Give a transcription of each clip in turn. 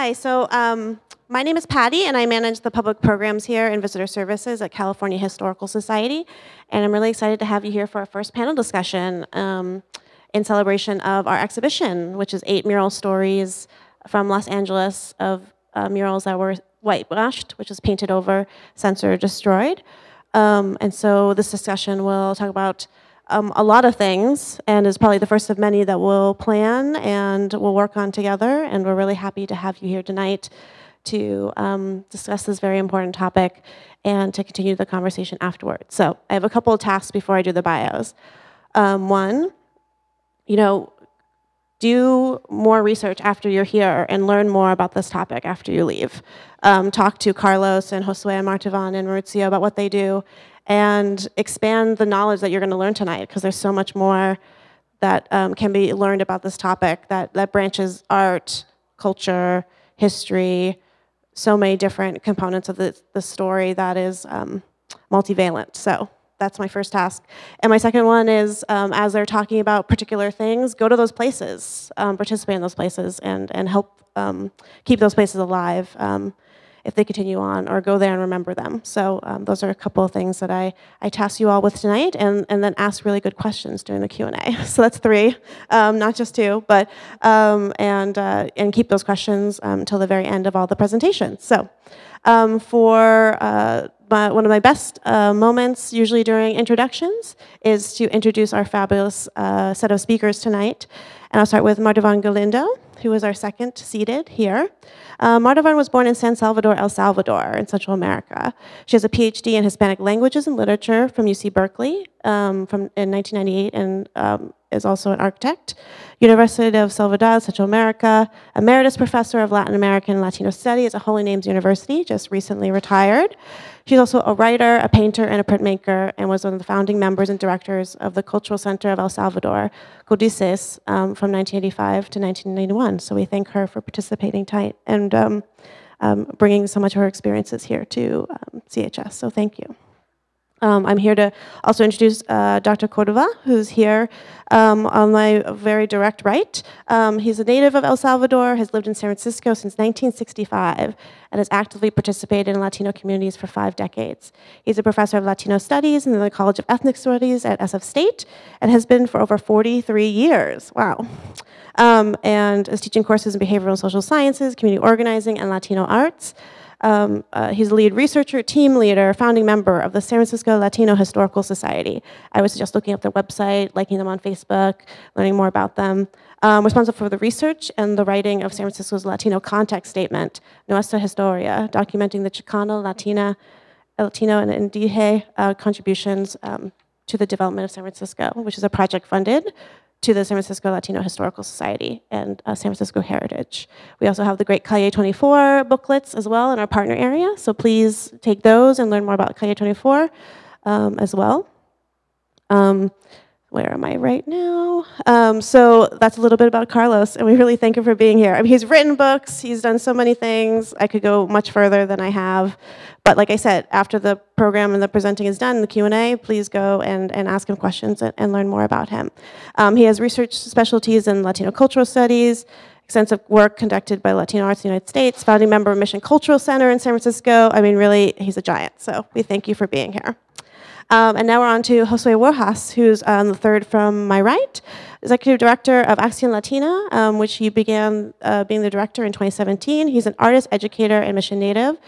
Hi, so um, my name is Patty, and I manage the public programs here in visitor services at California Historical Society. And I'm really excited to have you here for our first panel discussion um, in celebration of our exhibition, which is eight mural stories from Los Angeles of uh, murals that were whitewashed, which was painted over, censored, destroyed. Um, and so this discussion will talk about um, a lot of things and is probably the first of many that we'll plan and we'll work on together. And we're really happy to have you here tonight to um, discuss this very important topic and to continue the conversation afterwards. So I have a couple of tasks before I do the bios. Um, one, you know, do more research after you're here and learn more about this topic after you leave. Um, talk to Carlos and Josue and Martivón and Mauricio about what they do and expand the knowledge that you're going to learn tonight because there's so much more that um, can be learned about this topic that, that branches art, culture, history, so many different components of the, the story that is um, multivalent. So that's my first task. And my second one is, um, as they're talking about particular things, go to those places, um, participate in those places, and, and help um, keep those places alive. Um, if they continue on or go there and remember them. So um, those are a couple of things that I, I task you all with tonight and, and then ask really good questions during the Q&A. So that's three, um, not just two, but um, and, uh, and keep those questions um, until the very end of all the presentations. So um, for uh, my, one of my best uh, moments, usually during introductions, is to introduce our fabulous uh, set of speakers tonight. And I'll start with Martivón Galindo, who is our second seated here. Uh, was born in San Salvador, El Salvador, in Central America. She has a PhD in Hispanic languages and literature from UC Berkeley um, from in 1998, and um, is also an architect. University of Salvador, Central America, emeritus professor of Latin American and Latino studies at Holy Names University, just recently retired. She's also a writer, a painter, and a printmaker, and was one of the founding members and directors of the Cultural Center of El Salvador, Codices, um, from 1985 to 1991. So we thank her for participating tight and um, um, bringing so much of her experiences here to um, CHS. So thank you. Um, I'm here to also introduce uh, Dr. Cordova, who's here um, on my very direct right. Um, he's a native of El Salvador, has lived in San Francisco since 1965, and has actively participated in Latino communities for five decades. He's a professor of Latino Studies in the College of Ethnic Studies at SF State, and has been for over 43 years. Wow. Um, and is teaching courses in behavioral and social sciences, community organizing, and Latino arts. Um, uh, he's a lead researcher, team leader, founding member of the San Francisco Latino Historical Society. I was just looking up their website, liking them on Facebook, learning more about them. Um, responsible for the research and the writing of San Francisco's Latino context statement, Nuestra Historia, documenting the Chicano, Latina, Latino, and Indige uh, contributions um, to the development of San Francisco, which is a project funded to the San Francisco Latino Historical Society and uh, San Francisco Heritage. We also have the great Calle 24 booklets as well in our partner area, so please take those and learn more about Calle 24 um, as well. Um, where am I right now? Um, so that's a little bit about Carlos, and we really thank him for being here. I mean, he's written books, he's done so many things. I could go much further than I have. But like I said, after the program and the presenting is done, the Q&A, please go and, and ask him questions and, and learn more about him. Um, he has research specialties in Latino cultural studies, extensive work conducted by Latino Arts in the United States, founding member of Mission Cultural Center in San Francisco. I mean, really, he's a giant. So we thank you for being here. Um, and now we're on to Josue Rojas, who's um, the third from my right, executive director of Acción Latina, um, which he began uh, being the director in 2017. He's an artist, educator, and mission native.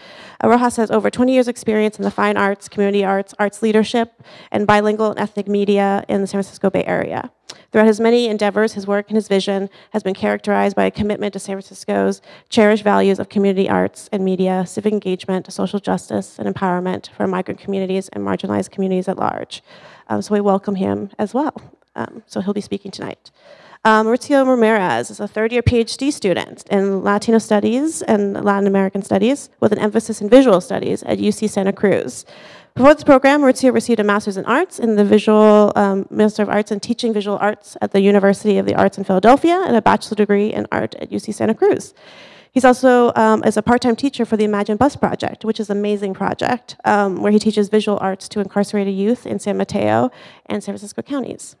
Uh, Rojas has over 20 years experience in the fine arts, community arts, arts leadership, and bilingual and ethnic media in the San Francisco Bay Area. Throughout his many endeavors, his work and his vision has been characterized by a commitment to San Francisco's cherished values of community arts and media, civic engagement, social justice, and empowerment for migrant communities and marginalized communities at large. Um, so we welcome him as well. Um, so he'll be speaking tonight. Um, Ramirez is a third year PhD student in Latino Studies and Latin American Studies with an emphasis in visual studies at UC Santa Cruz. Before this program, Mauricio received a Master's in Arts in the Visual um, Master of Arts in Teaching Visual Arts at the University of the Arts in Philadelphia and a bachelor degree in art at UC Santa Cruz. He's also um, is a part-time teacher for the Imagine Bus Project, which is an amazing project um, where he teaches visual arts to incarcerated youth in San Mateo and San Francisco counties.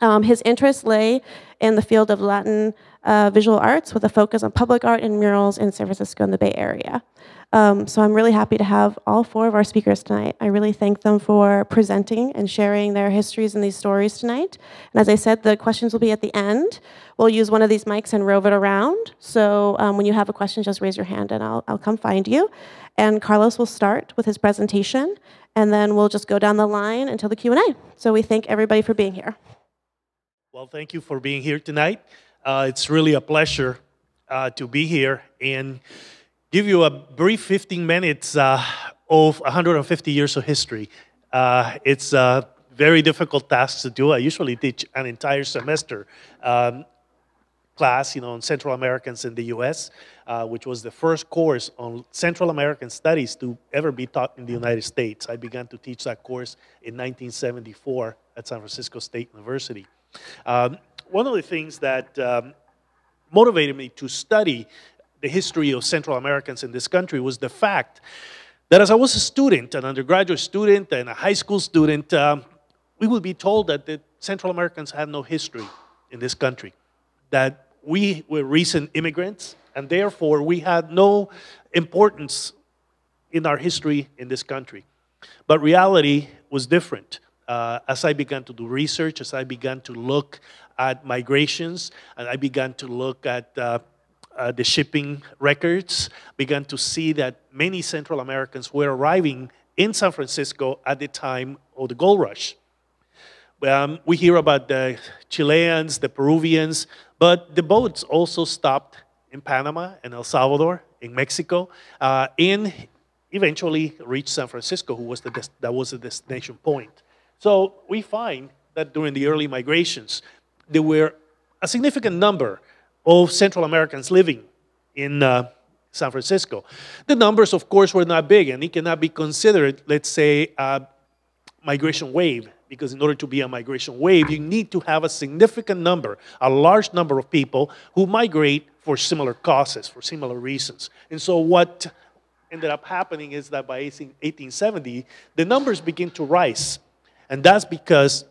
Um, his interests lay in the field of Latin uh, visual arts with a focus on public art and murals in San Francisco and the Bay Area. Um, so I'm really happy to have all four of our speakers tonight. I really thank them for presenting and sharing their histories and these stories tonight. And as I said, the questions will be at the end. We'll use one of these mics and rove it around. So um, when you have a question, just raise your hand and I'll, I'll come find you. And Carlos will start with his presentation, and then we'll just go down the line until the Q&A. So we thank everybody for being here. Well, thank you for being here tonight. Uh, it's really a pleasure uh, to be here and give you a brief 15 minutes uh, of 150 years of history. Uh, it's a very difficult task to do. I usually teach an entire semester um, class, you know, on Central Americans in the U.S., uh, which was the first course on Central American studies to ever be taught in the United States. I began to teach that course in 1974 at San Francisco State University. Um, one of the things that um, motivated me to study the history of Central Americans in this country was the fact that as I was a student, an undergraduate student and a high school student, um, we would be told that the Central Americans had no history in this country, that we were recent immigrants, and therefore we had no importance in our history in this country. But reality was different uh, as I began to do research, as I began to look at migrations, and I began to look at uh, uh, the shipping records, began to see that many Central Americans were arriving in San Francisco at the time of the gold rush. Um, we hear about the Chileans, the Peruvians, but the boats also stopped in Panama and El Salvador, in Mexico, uh, and eventually reached San Francisco, who was the that was the destination point. So we find that during the early migrations, there were a significant number of Central Americans living in uh, San Francisco. The numbers, of course, were not big, and it cannot be considered, let's say, a migration wave, because in order to be a migration wave, you need to have a significant number, a large number of people who migrate for similar causes, for similar reasons. And so what ended up happening is that by 1870, the numbers begin to rise. And that's because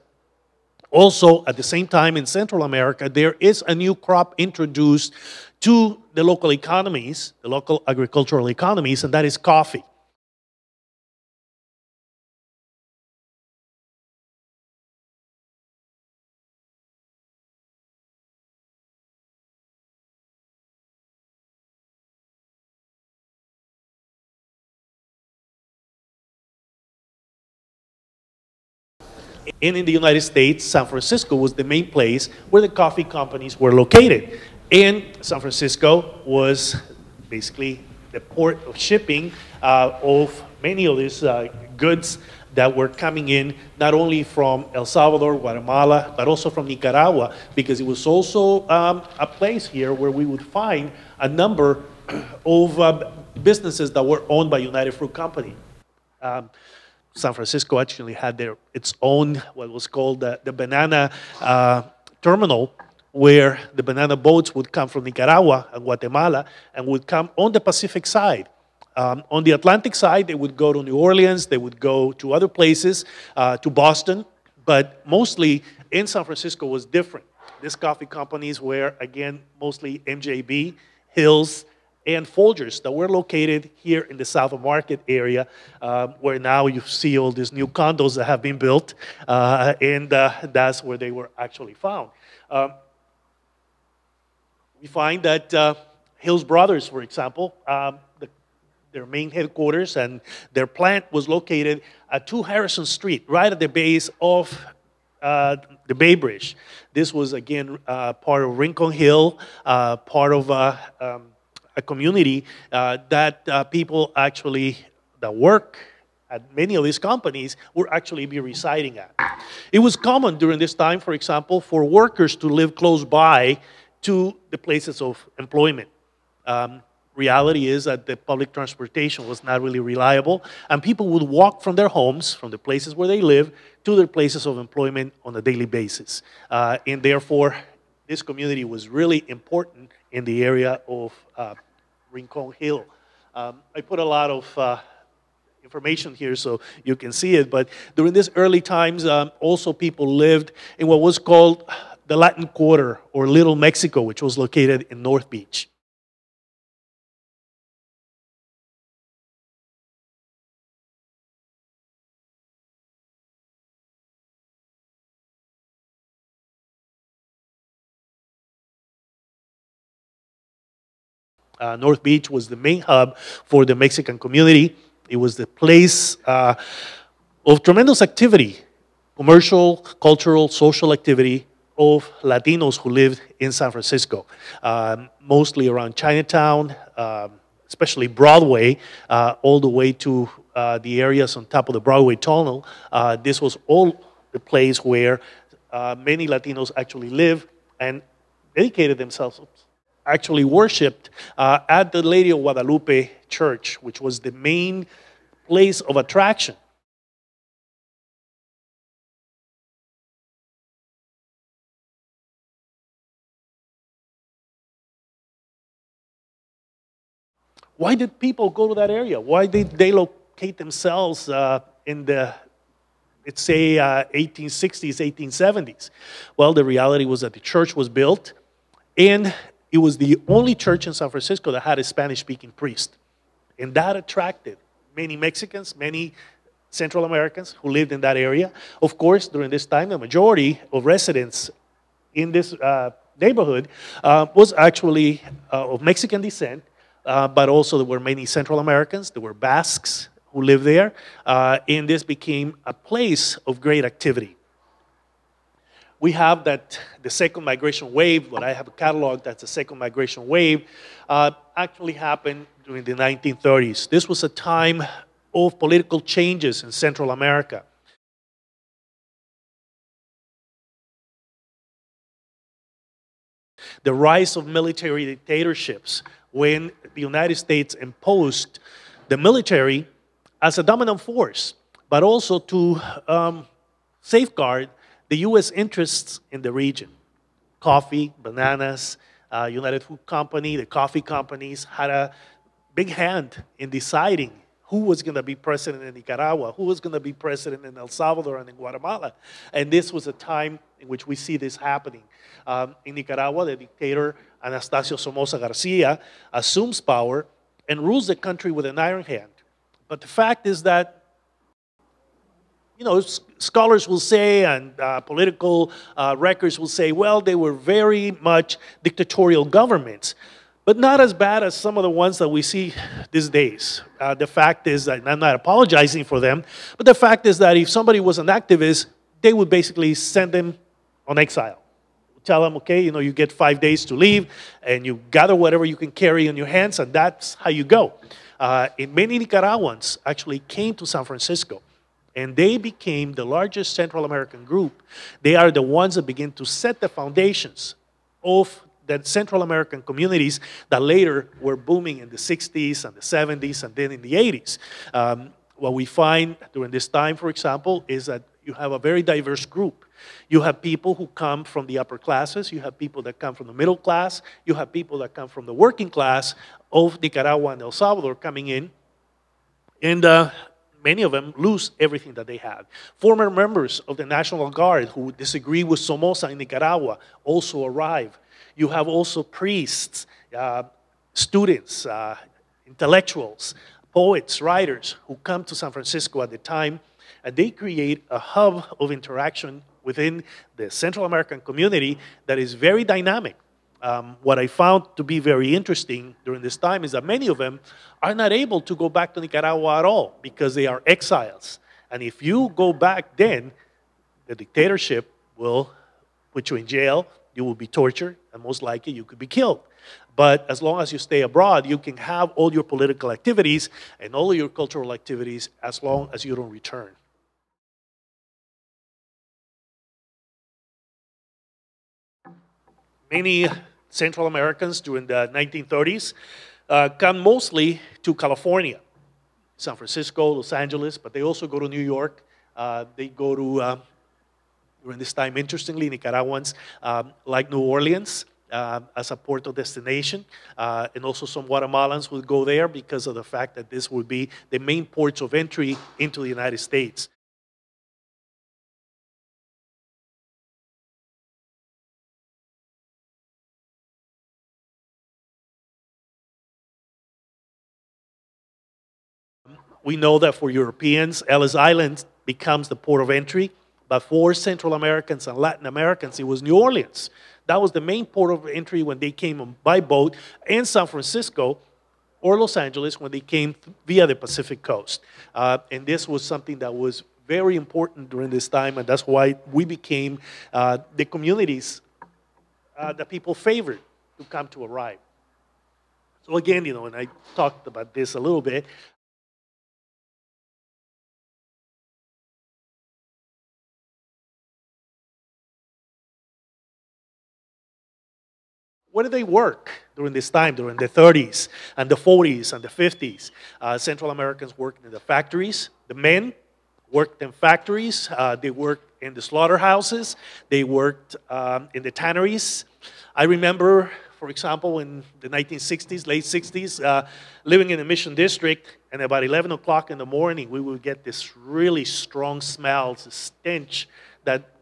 also at the same time in Central America, there is a new crop introduced to the local economies, the local agricultural economies, and that is coffee. And in the United States, San Francisco was the main place where the coffee companies were located. And San Francisco was basically the port of shipping uh, of many of these uh, goods that were coming in not only from El Salvador, Guatemala, but also from Nicaragua, because it was also um, a place here where we would find a number of uh, businesses that were owned by United Fruit Company. Um, San Francisco actually had their, its own, what was called the, the banana uh, terminal, where the banana boats would come from Nicaragua and Guatemala and would come on the Pacific side. Um, on the Atlantic side, they would go to New Orleans, they would go to other places, uh, to Boston, but mostly in San Francisco was different. These coffee companies were, again, mostly MJB, Hills, and Folgers that were located here in the South of Market area, uh, where now you see all these new condos that have been built, uh, and uh, that's where they were actually found. Um, we find that uh, Hills Brothers, for example, um, the, their main headquarters and their plant was located at 2 Harrison Street, right at the base of uh, the Bay Bridge. This was, again, uh, part of Rincon Hill, uh, part of uh, um, a community uh, that uh, people actually that work at many of these companies would actually be residing at. It was common during this time, for example, for workers to live close by to the places of employment. Um, reality is that the public transportation was not really reliable, and people would walk from their homes, from the places where they live, to their places of employment on a daily basis. Uh, and therefore, this community was really important in the area of uh, Rincon Hill. Um, I put a lot of uh, information here so you can see it. But during these early times, um, also people lived in what was called the Latin Quarter or Little Mexico, which was located in North Beach. Uh, North Beach was the main hub for the Mexican community. It was the place uh, of tremendous activity, commercial, cultural, social activity of Latinos who lived in San Francisco, um, mostly around Chinatown, um, especially Broadway, uh, all the way to uh, the areas on top of the Broadway Tunnel. Uh, this was all the place where uh, many Latinos actually lived and dedicated themselves actually worshipped uh, at the Lady of Guadalupe Church, which was the main place of attraction. Why did people go to that area? Why did they locate themselves uh, in the, let's say, uh, 1860s, 1870s? Well, the reality was that the church was built and it was the only church in San Francisco that had a Spanish speaking priest. And that attracted many Mexicans, many Central Americans who lived in that area. Of course, during this time, the majority of residents in this uh, neighborhood uh, was actually uh, of Mexican descent, uh, but also there were many Central Americans, there were Basques who lived there, uh, and this became a place of great activity we have that the second migration wave, what I have a catalog that's the second migration wave, uh, actually happened during the 1930s. This was a time of political changes in Central America. The rise of military dictatorships when the United States imposed the military as a dominant force, but also to um, safeguard the U.S. interests in the region. Coffee, bananas, uh, United Fruit Company, the coffee companies had a big hand in deciding who was going to be president in Nicaragua, who was going to be president in El Salvador and in Guatemala. And this was a time in which we see this happening. Um, in Nicaragua, the dictator Anastasio Somoza Garcia assumes power and rules the country with an iron hand. But the fact is that you know, scholars will say and uh, political uh, records will say, well, they were very much dictatorial governments, but not as bad as some of the ones that we see these days. Uh, the fact is that, I'm not apologizing for them, but the fact is that if somebody was an activist, they would basically send them on exile. Tell them, okay, you know, you get five days to leave, and you gather whatever you can carry in your hands, and that's how you go. Uh, and many Nicaraguans actually came to San Francisco and they became the largest Central American group. They are the ones that begin to set the foundations of the Central American communities that later were booming in the 60s and the 70s and then in the 80s. Um, what we find during this time, for example, is that you have a very diverse group. You have people who come from the upper classes, you have people that come from the middle class, you have people that come from the working class of Nicaragua and El Salvador coming in. And uh, many of them lose everything that they have. Former members of the National Guard who disagree with Somoza in Nicaragua also arrive. You have also priests, uh, students, uh, intellectuals, poets, writers who come to San Francisco at the time, and they create a hub of interaction within the Central American community that is very dynamic. Um, what I found to be very interesting during this time is that many of them are not able to go back to Nicaragua at all because they are exiles. And if you go back then, the dictatorship will put you in jail, you will be tortured, and most likely you could be killed. But as long as you stay abroad, you can have all your political activities and all your cultural activities as long as you don't return. Many Central Americans during the 1930s uh, come mostly to California, San Francisco, Los Angeles, but they also go to New York. Uh, they go to, uh, during this time, interestingly, Nicaraguans um, like New Orleans. uh, as a port of destination. Uh, and also some Guatemalans would go there because of the fact that this would be the main ports of entry into the United States. We know that for Europeans, Ellis Island becomes the port of entry, but for Central Americans and Latin Americans, it was New Orleans. That was the main port of entry when they came by boat, and San Francisco or Los Angeles when they came via the Pacific coast. Uh, and this was something that was very important during this time, and that's why we became uh, the communities uh, that people favored to come to arrive. So again, you know, and I talked about this a little bit, where did they work during this time, during the 30s and the 40s and the 50s? Uh, Central Americans worked in the factories. The men worked in factories. Uh, they worked in the slaughterhouses. They worked um, in the tanneries. I remember, for example, in the 1960s, late 60s, uh, living in the Mission District, and about 11 o'clock in the morning, we would get this really strong smell, stench that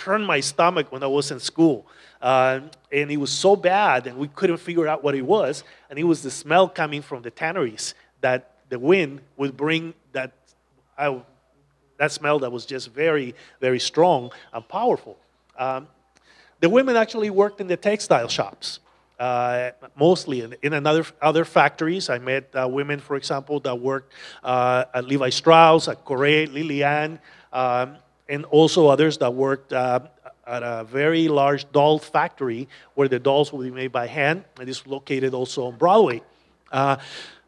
would turn my stomach when I was in school. Uh, and it was so bad, and we couldn't figure out what it was. And it was the smell coming from the tanneries that the wind would bring that, uh, that smell that was just very, very strong and powerful. Um, the women actually worked in the textile shops. Uh, mostly in, in another other factories. I met uh, women, for example, that worked uh, at Levi Strauss, at Koret, Liliane, um, and also others that worked uh, at a very large doll factory where the dolls would be made by hand. And It is located also on Broadway. Uh,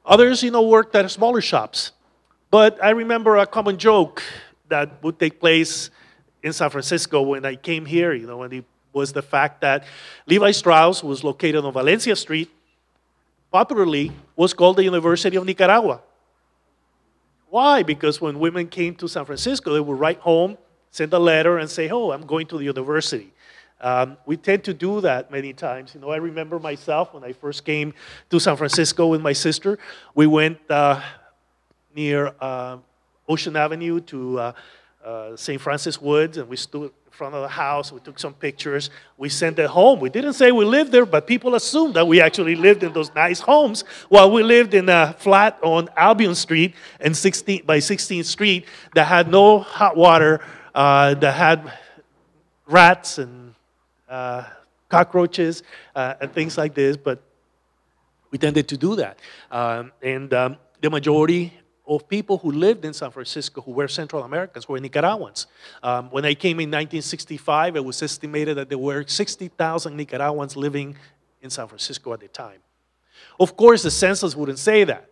others, you know, worked at smaller shops. But I remember a common joke that would take place in San Francisco when I came here, you know, when it was the fact that Levi Strauss was located on Valencia Street, popularly was called the University of Nicaragua. Why? Because when women came to San Francisco, they would write home send a letter and say, oh, I'm going to the university. Um, we tend to do that many times. You know, I remember myself when I first came to San Francisco with my sister. We went uh, near uh, Ocean Avenue to uh, uh St. Francis Woods, and we stood in front of the house. We took some pictures. We sent it home. We didn't say we lived there, but people assumed that we actually lived in those nice homes while we lived in a flat on Albion Street and 16, by 16th Street that had no hot water uh, that had rats and uh, cockroaches uh, and things like this, but we tended to do that. Um, and um, the majority of people who lived in San Francisco who were Central Americans were Nicaraguans. Um, when I came in 1965, it was estimated that there were 60,000 Nicaraguans living in San Francisco at the time. Of course, the census wouldn't say that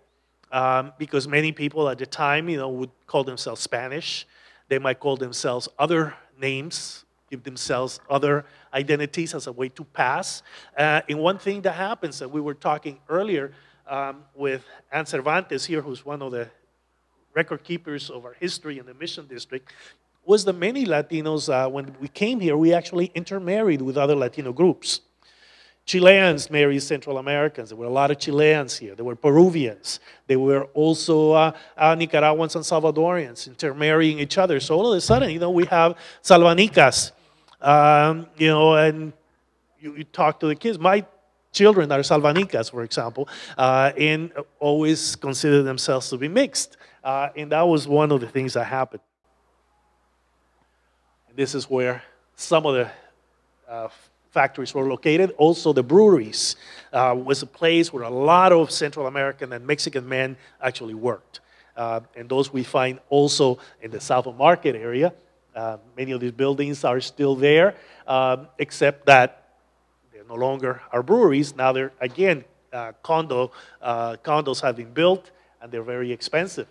um, because many people at the time, you know, would call themselves Spanish. They might call themselves other names, give themselves other identities as a way to pass. Uh, and one thing that happens that we were talking earlier um, with Ann Cervantes here, who's one of the record keepers of our history in the Mission District, was the many Latinos, uh, when we came here, we actually intermarried with other Latino groups. Chileans married Central Americans. There were a lot of Chileans here. There were Peruvians. There were also uh, uh, Nicaraguans and Salvadorians intermarrying each other. So all of a sudden, you know, we have Salvanicas, um, you know, and you, you, talk to the kids. My children are Salvanicas, for example, uh, and always consider themselves to be mixed. Uh, and that was one of the things that happened. And this is where some of the uh, factories were located. Also, the breweries uh, was a place where a lot of Central American and Mexican men actually worked. Uh, and those we find also in the South of Market area. Uh, many of these buildings are still there, um, except that they're no longer our breweries. Now they're, again, uh, condo, uh, condos have been built, and they're very expensive.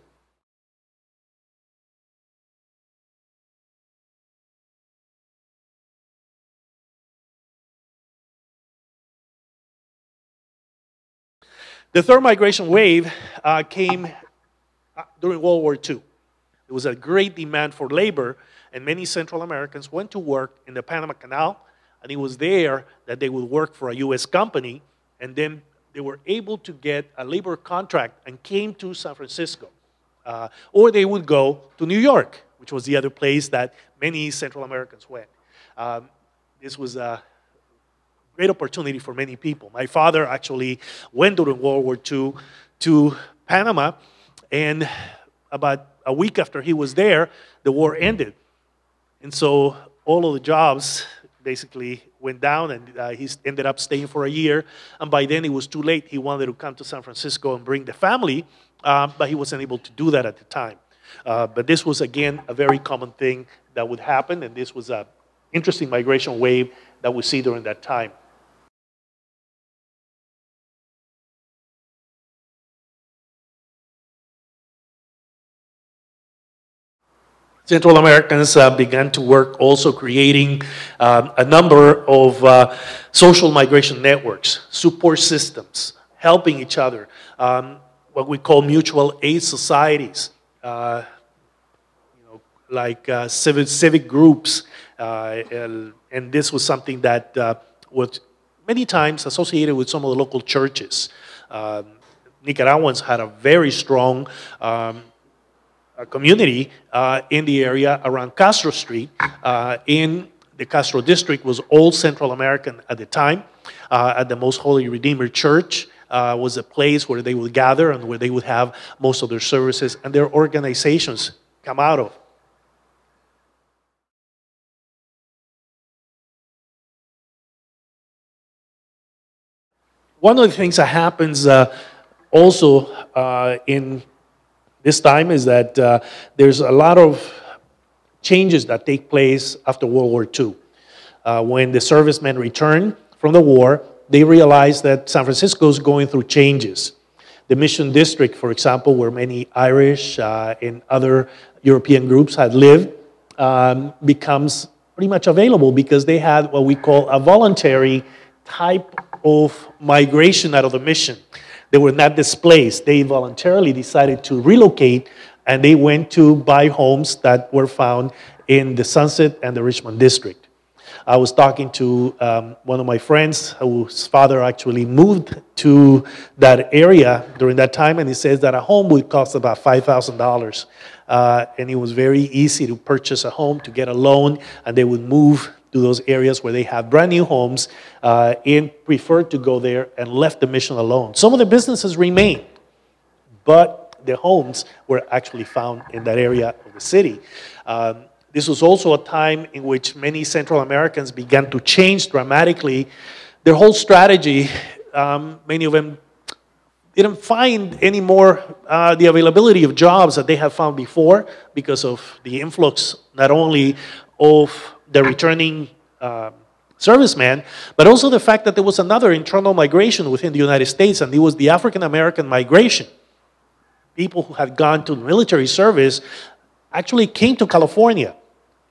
The third migration wave uh, came uh, during World War II. There was a great demand for labor, and many Central Americans went to work in the Panama Canal, And it was there that they would work for a U.S. company, and then they were able to get a labor contract and came to San Francisco. Uh, or they would go to New York, which was the other place that many Central Americans went. Um, this was a great opportunity for many people. My father actually went during World War II to Panama, and about a week after he was there, the war ended. And so all of the jobs basically went down, and uh, he ended up staying for a year. And by then, it was too late. He wanted to come to San Francisco and bring the family, uh, but he wasn't able to do that at the time. Uh, but this was, again, a very common thing that would happen, and this was an interesting migration wave that we see during that time. Central Americans uh, began to work also creating um, a number of uh, social migration networks, support systems, helping each other, um, what we call mutual aid societies, uh, you know, like uh, civic, civic groups. Uh, and this was something that uh, was many times associated with some of the local churches. Um, Nicaraguans had a very strong um, community uh, in the area around Castro Street. Uh, in the Castro district was all Central American at the time. Uh, at the Most Holy Redeemer Church uh, was a place where they would gather and where they would have most of their services and their organizations come out of. One of the things that happens uh, also uh, in this time is that uh, there's a lot of changes that take place after World War II. Uh, when the servicemen return from the war, they realize that San Francisco is going through changes. The Mission District, for example, where many Irish uh, and other European groups had lived, um, becomes pretty much available because they had what we call a voluntary type of migration out of the mission. They were not displaced. They voluntarily decided to relocate and they went to buy homes that were found in the Sunset and the Richmond district. I was talking to um, one of my friends whose father actually moved to that area during that time, and he says that a home would cost about $5,000. Uh, and it was very easy to purchase a home, to get a loan, and they would move to those areas where they have brand new homes uh, and preferred to go there and left the mission alone. Some of the businesses remain, but the homes were actually found in that area of the city. Um, this was also a time in which many Central Americans began to change dramatically their whole strategy. Um, many of them didn't find any more uh, the availability of jobs that they had found before because of the influx not only of the returning uh, serviceman, but also the fact that there was another internal migration within the United States, and it was the African American migration. People who had gone to military service actually came to California.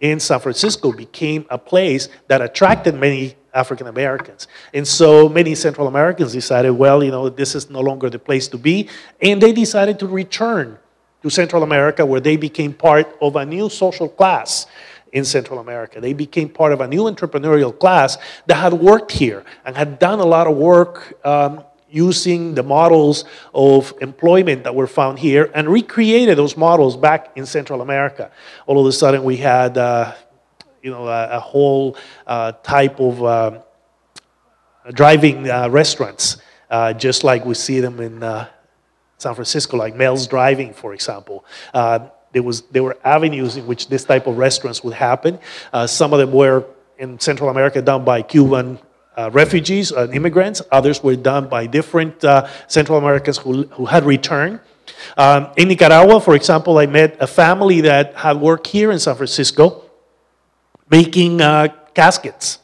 In San Francisco became a place that attracted many African Americans. And so many Central Americans decided, well, you know, this is no longer the place to be. And they decided to return to Central America where they became part of a new social class in Central America. They became part of a new entrepreneurial class that had worked here and had done a lot of work um, using the models of employment that were found here and recreated those models back in Central America. All of a sudden, we had uh, you know a, a whole uh, type of uh, driving uh, restaurants, uh, just like we see them in. Uh, San Francisco, like Mel's Drive-In, for example. There, was, there were avenues in which this type of restaurants would happen. Uh, some of them were in Central America done by Cuban uh, refugees and immigrants. Others were done by different uh, Central Americans who, who had returned. Um, in Nicaragua, for example, I met a family that had worked here in San Francisco making uh, caskets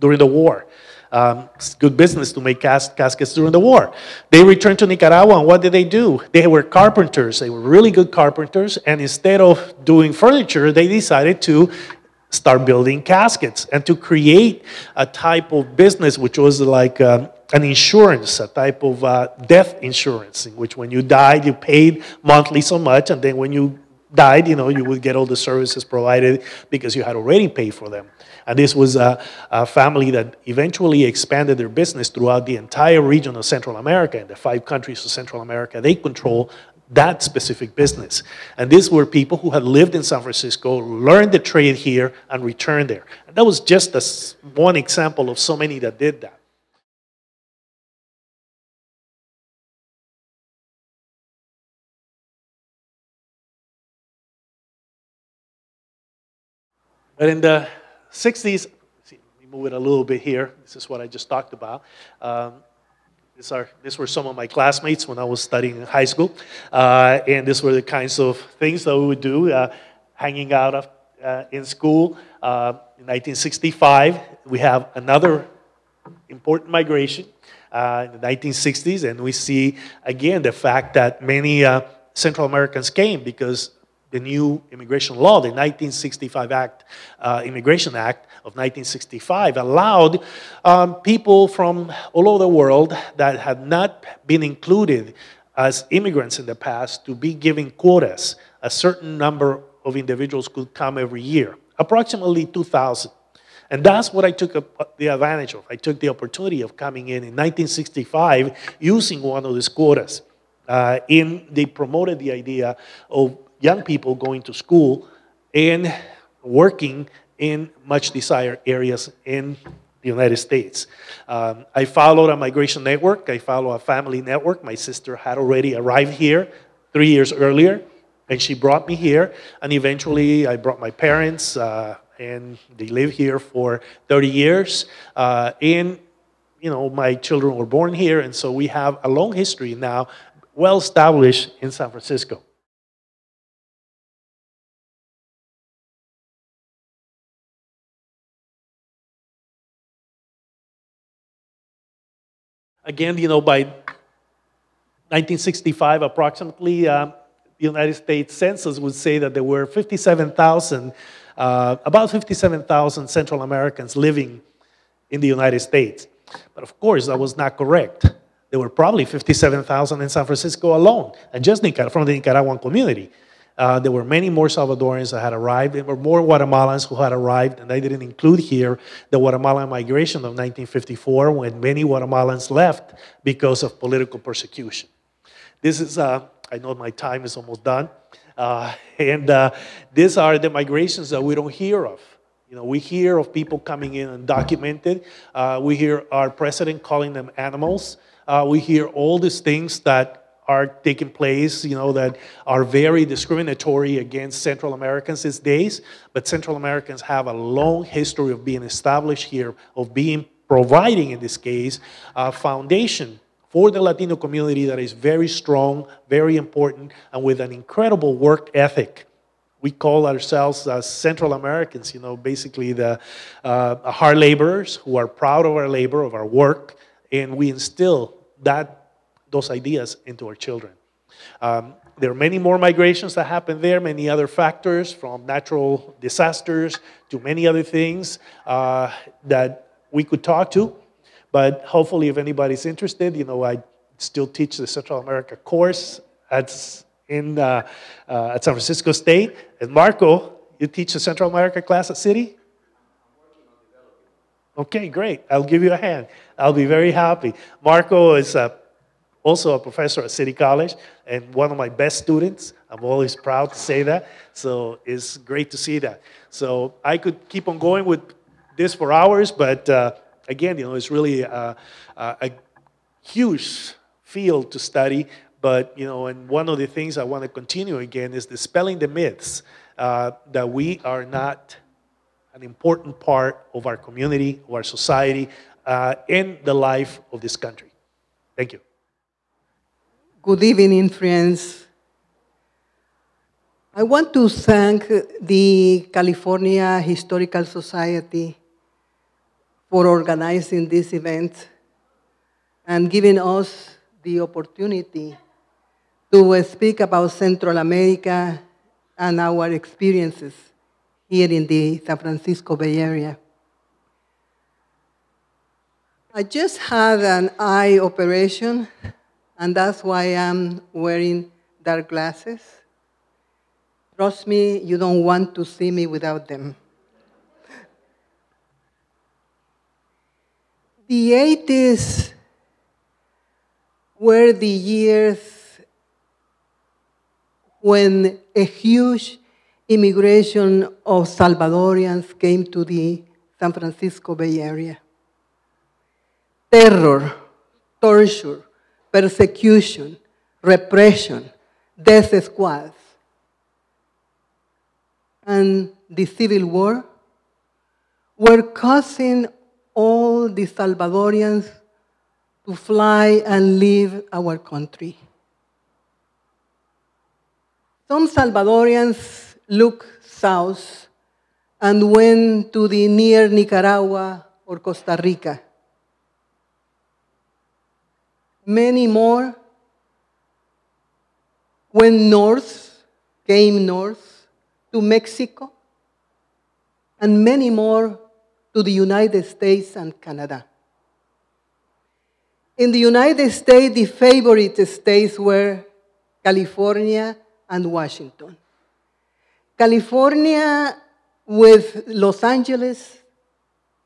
during the war. Um, good business to make cas caskets during the war. They returned to Nicaragua, and what did they do? They were carpenters. They were really good carpenters, and instead of doing furniture, they decided to start building caskets and to create a type of business which was like um, an insurance, a type of uh, death insurance, in which when you died, you paid monthly so much, and then when you died, you know, you would get all the services provided because you had already paid for them. And this was a, a, family that eventually expanded their business throughout the entire region of Central America. and the five countries of Central America, they control that specific business. And these were people who had lived in San Francisco, learned the trade here, and returned there. And that was just a, one example of so many that did that. But in the 60s, see, let me move it a little bit here. This is what I just talked about. Um, these, are, these were some of my classmates when I was studying in high school. Uh, and these were the kinds of things that we would do, uh, hanging out of, uh, in school. Uh, in 1965, we have another important migration uh, in the 1960s, and we see again the fact that many uh, Central Americans came because the new immigration law, the 1965 Act, uh, Immigration Act of 1965, allowed um, people from all over the world that had not been included as immigrants in the past to be given quotas. A certain number of individuals could come every year, approximately 2,000. And that's what I took the advantage of. I took the opportunity of coming in in 1965 using one of these quotas. Uh, in, they promoted the idea of young people going to school and working in much desired areas in the United States. Um, I followed a migration network. I follow a family network. My sister had already arrived here three years earlier, and she brought me here. And eventually, I brought my parents, uh, and they live here for 30 years. Uh, and you know, my children were born here, and so we have a long history now, well established in San Francisco. Again, you know, by 1965, approximately, uh, the United States Census would say that there were 57,000, uh, about 57,000 Central Americans living in the United States. But of course, that was not correct. There were probably 57,000 in San Francisco alone, and just from the Nicaraguan community. Uh, there were many more Salvadorans that had arrived. There were more Guatemalans who had arrived, and I didn't include here the Guatemalan migration of 1954 when many Guatemalans left because of political persecution. This is, uh, I know my time is almost done, uh, and uh, these are the migrations that we don't hear of. You know, we hear of people coming in undocumented. Uh, we hear our president calling them animals. Uh, we hear all these things that are taking place, you know, that are very discriminatory against Central Americans these days. But Central Americans have a long history of being established here, of being providing, in this case, a foundation for the Latino community that is very strong, very important, and with an incredible work ethic. We call ourselves uh, Central Americans, you know, basically the uh, hard laborers who are proud of our labor, of our work, and we instill that those ideas into our children. Um, there are many more migrations that happen there, many other factors from natural disasters to many other things uh, that we could talk to. But hopefully, if anybody's interested, you know, I still teach the Central America course at, in, uh, uh, at San Francisco State. And Marco, you teach the Central America class at City? Okay, great. I'll give you a hand. I'll be very happy. Marco is a also a professor at City College and one of my best students. I'm always proud to say that. So it's great to see that. So I could keep on going with this for hours, but uh, again, you know, it's really a, a, huge field to study. But you know, and one of the things I want to continue again is dispelling the myths uh, that we are not an important part of our community, of our society, uh, in the life of this country. Thank you. Good evening, friends. I want to thank the California Historical Society for organizing this event and giving us the opportunity to uh, speak about Central America and our experiences here in the San Francisco Bay Area. I just had an eye operation and that's why I'm wearing dark glasses. Trust me, you don't want to see me without them. The 80s were the years when a huge immigration of Salvadorians came to the San Francisco Bay Area. Terror, torture, persecution, repression, death squads, and the Civil War were causing all the Salvadorians to fly and leave our country. Some Salvadorians looked south and went to the near Nicaragua or Costa Rica. Many more went north, came north to Mexico, and many more to the United States and Canada. In the United States, the favorite states were California and Washington. California with Los Angeles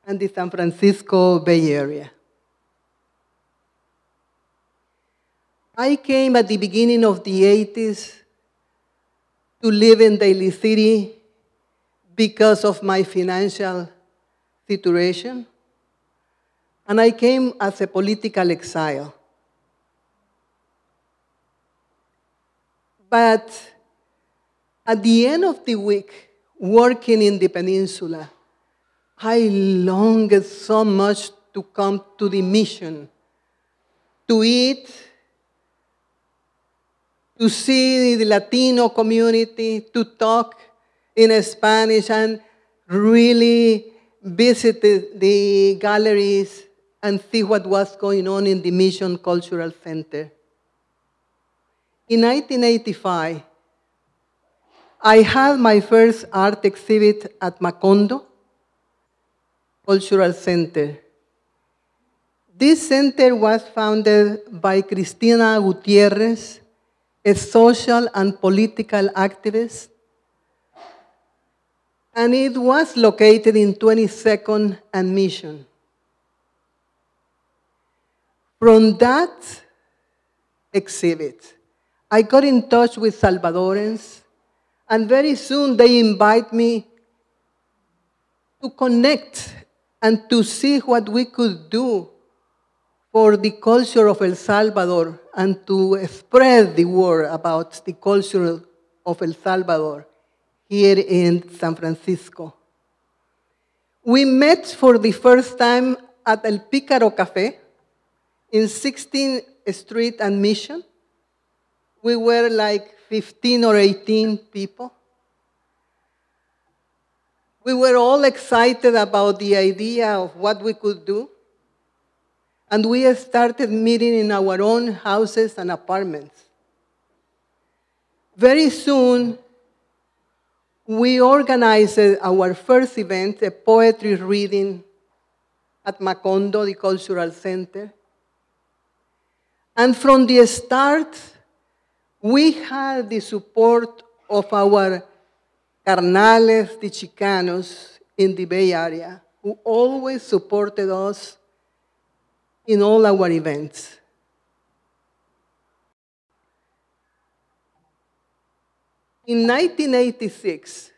and the San Francisco Bay Area. I came at the beginning of the 80s to live in Daly City because of my financial situation, and I came as a political exile. But at the end of the week, working in the peninsula, I longed so much to come to the mission, to eat, to see the Latino community, to talk in Spanish, and really visit the, the galleries and see what was going on in the Mission Cultural Center. In 1985, I had my first art exhibit at Macondo Cultural Center. This center was founded by Cristina Gutierrez, a social and political activist, and it was located in 22nd and Mission. From that exhibit, I got in touch with Salvadorans, and very soon they invite me to connect and to see what we could do for the culture of El Salvador and to spread the word about the culture of El Salvador here in San Francisco. We met for the first time at El Pícaro Café in 16th Street and Mission. We were like 15 or 18 people. We were all excited about the idea of what we could do. And we started meeting in our own houses and apartments. Very soon, we organized our first event, a poetry reading at Macondo, the Cultural Center. And from the start, we had the support of our carnales, the Chicanos in the Bay Area, who always supported us in all our events. In 1986,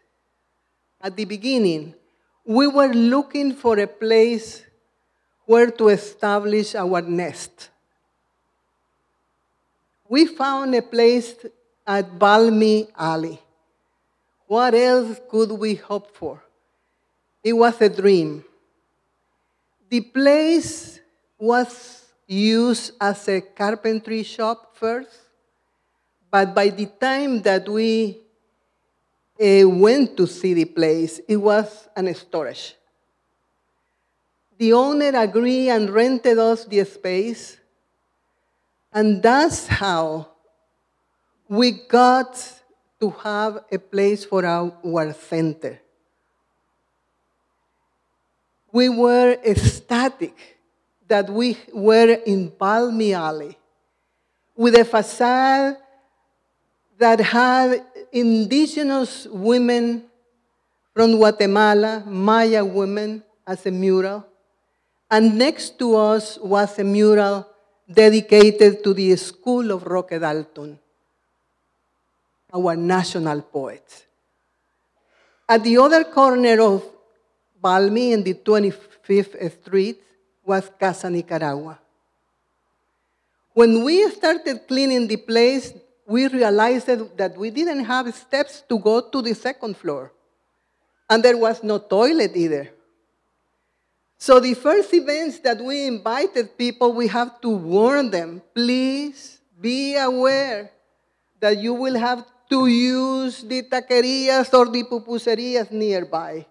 at the beginning, we were looking for a place where to establish our nest. We found a place at Balmy Alley. What else could we hope for? It was a dream. The place was used as a carpentry shop first, but by the time that we uh, went to see the place, it was an storage. The owner agreed and rented us the space, and that's how we got to have a place for our, center. We were ecstatic that we were in Balmy Alley with a facade that had indigenous women from Guatemala, Maya women, as a mural. And next to us was a mural dedicated to the School of Roque Dalton, our national poet. At the other corner of Balmy in the 25th Street was Casa Nicaragua. When we started cleaning the place, we realized that we didn't have steps to go to the second floor. And there was no toilet either. So the first events that we invited people, we have to warn them, please be aware that you will have to use the taquerias or the pupuserias nearby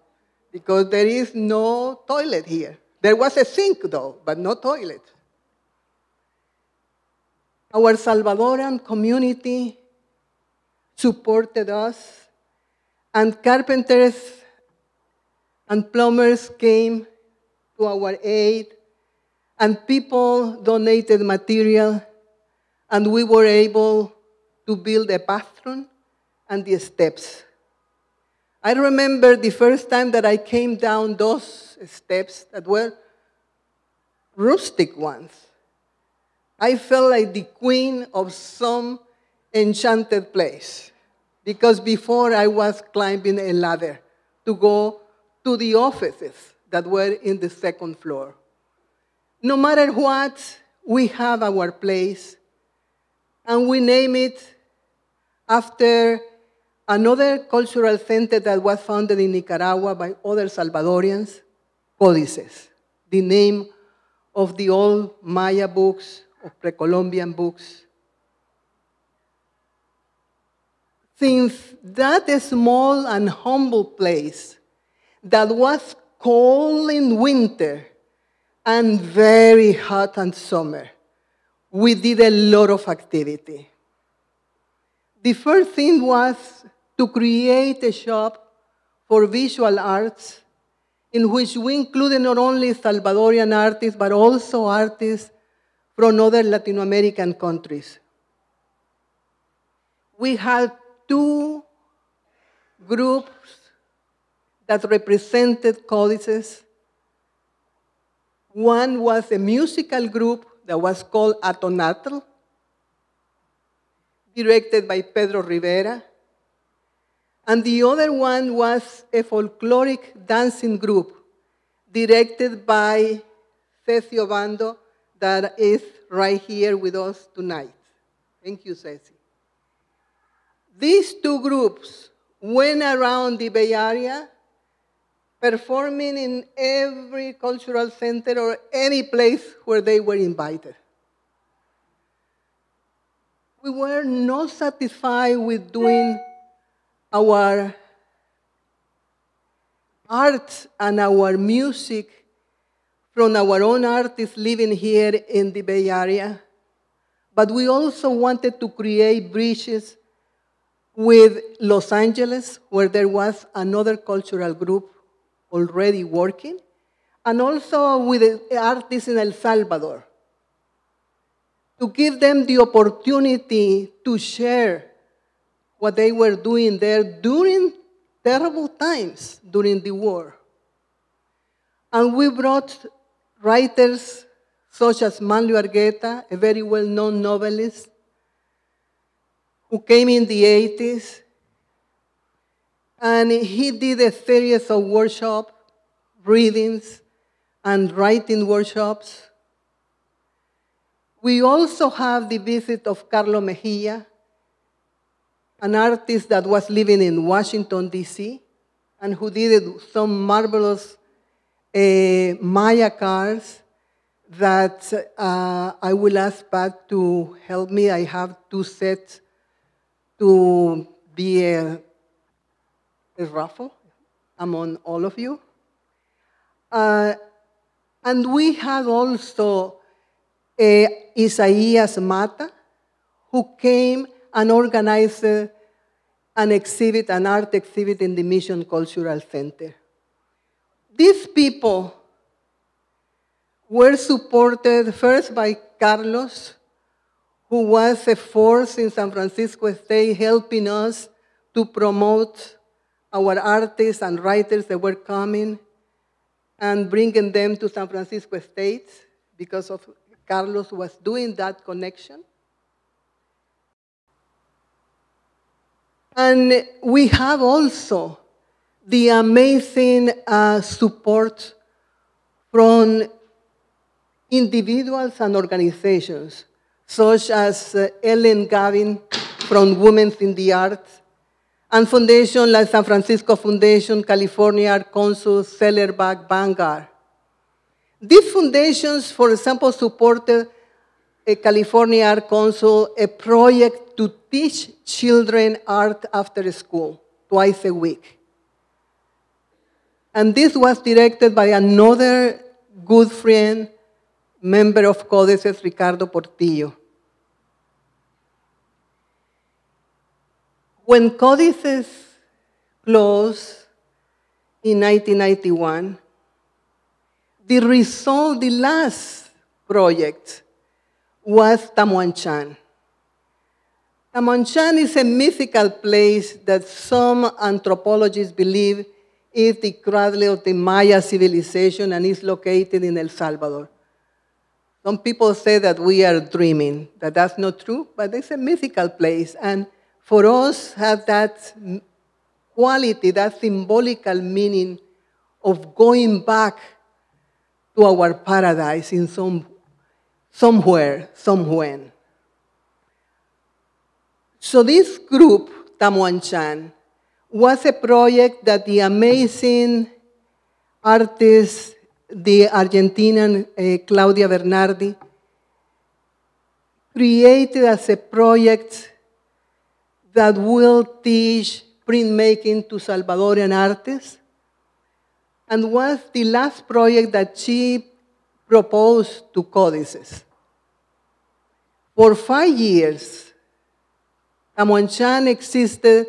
because there is no toilet here. There was a sink though, but no toilet. Our Salvadoran community supported us, and carpenters and plumbers came to our aid, and people donated material, and we were able to build a bathroom and the steps. I remember the first time that I came down those steps that were rustic ones. I felt like the queen of some enchanted place because before I was climbing a ladder to go to the offices that were in the second floor. No matter what, we have our place and we name it after another cultural center that was founded in Nicaragua by other Salvadorians, Códices, the name of the old Maya books, of pre-Columbian books. Since that small and humble place that was cold in winter and very hot in summer, we did a lot of activity. The first thing was to create a shop for visual arts in which we included not only Salvadorian artists, but also artists from other Latin American countries. We had two groups that represented Códices. One was a musical group that was called Atonatl, directed by Pedro Rivera. And the other one was a folkloric dancing group directed by Ceci Bando that is right here with us tonight. Thank you, Ceci. These two groups went around the Bay Area performing in every cultural center or any place where they were invited. We were not satisfied with doing our art and our music from our own artists living here in the Bay Area, but we also wanted to create bridges with Los Angeles, where there was another cultural group already working, and also with artists in El Salvador, to give them the opportunity to share what they were doing there during terrible times during the war. And we brought writers such as Manlio Argueta, a very well-known novelist, who came in the 80s, and he did a series of workshops, readings, and writing workshops. We also have the visit of Carlo Mejia, an artist that was living in Washington, D.C., and who did some marvelous uh, Maya cards that uh, I will ask Pat to help me. I have two sets to be a, a raffle among all of you. Uh, and we have also uh, Isaias Mata, who came and organize an exhibit, an art exhibit in the Mission Cultural Center. These people were supported first by Carlos, who was a force in San Francisco State helping us to promote our artists and writers that were coming and bringing them to San Francisco State because of Carlos was doing that connection. And we have also the amazing uh, support from individuals and organizations, such as uh, Ellen Gavin from Women in the Arts, and foundation like San Francisco Foundation, California Art Council, Zellerbach, Vanguard. These foundations, for example, supported a California Art Council, a project to teach children art after school, twice a week. And this was directed by another good friend, member of Códices, Ricardo Portillo. When Códices closed in 1991, the result, the last project, was Tamuanchan. Tamuanchan is a mythical place that some anthropologists believe is the cradle of the Maya civilization and is located in El Salvador. Some people say that we are dreaming, that that's not true, but it's a mythical place. And for us, have that quality, that symbolical meaning of going back to our paradise in some, somewhere, somewhere. So this group, Tamuanchan, was a project that the amazing artist, the Argentinian uh, Claudia Bernardi, created as a project that will teach printmaking to Salvadorian artists and was the last project that she proposed to Códices. For five years, Tamuanchan existed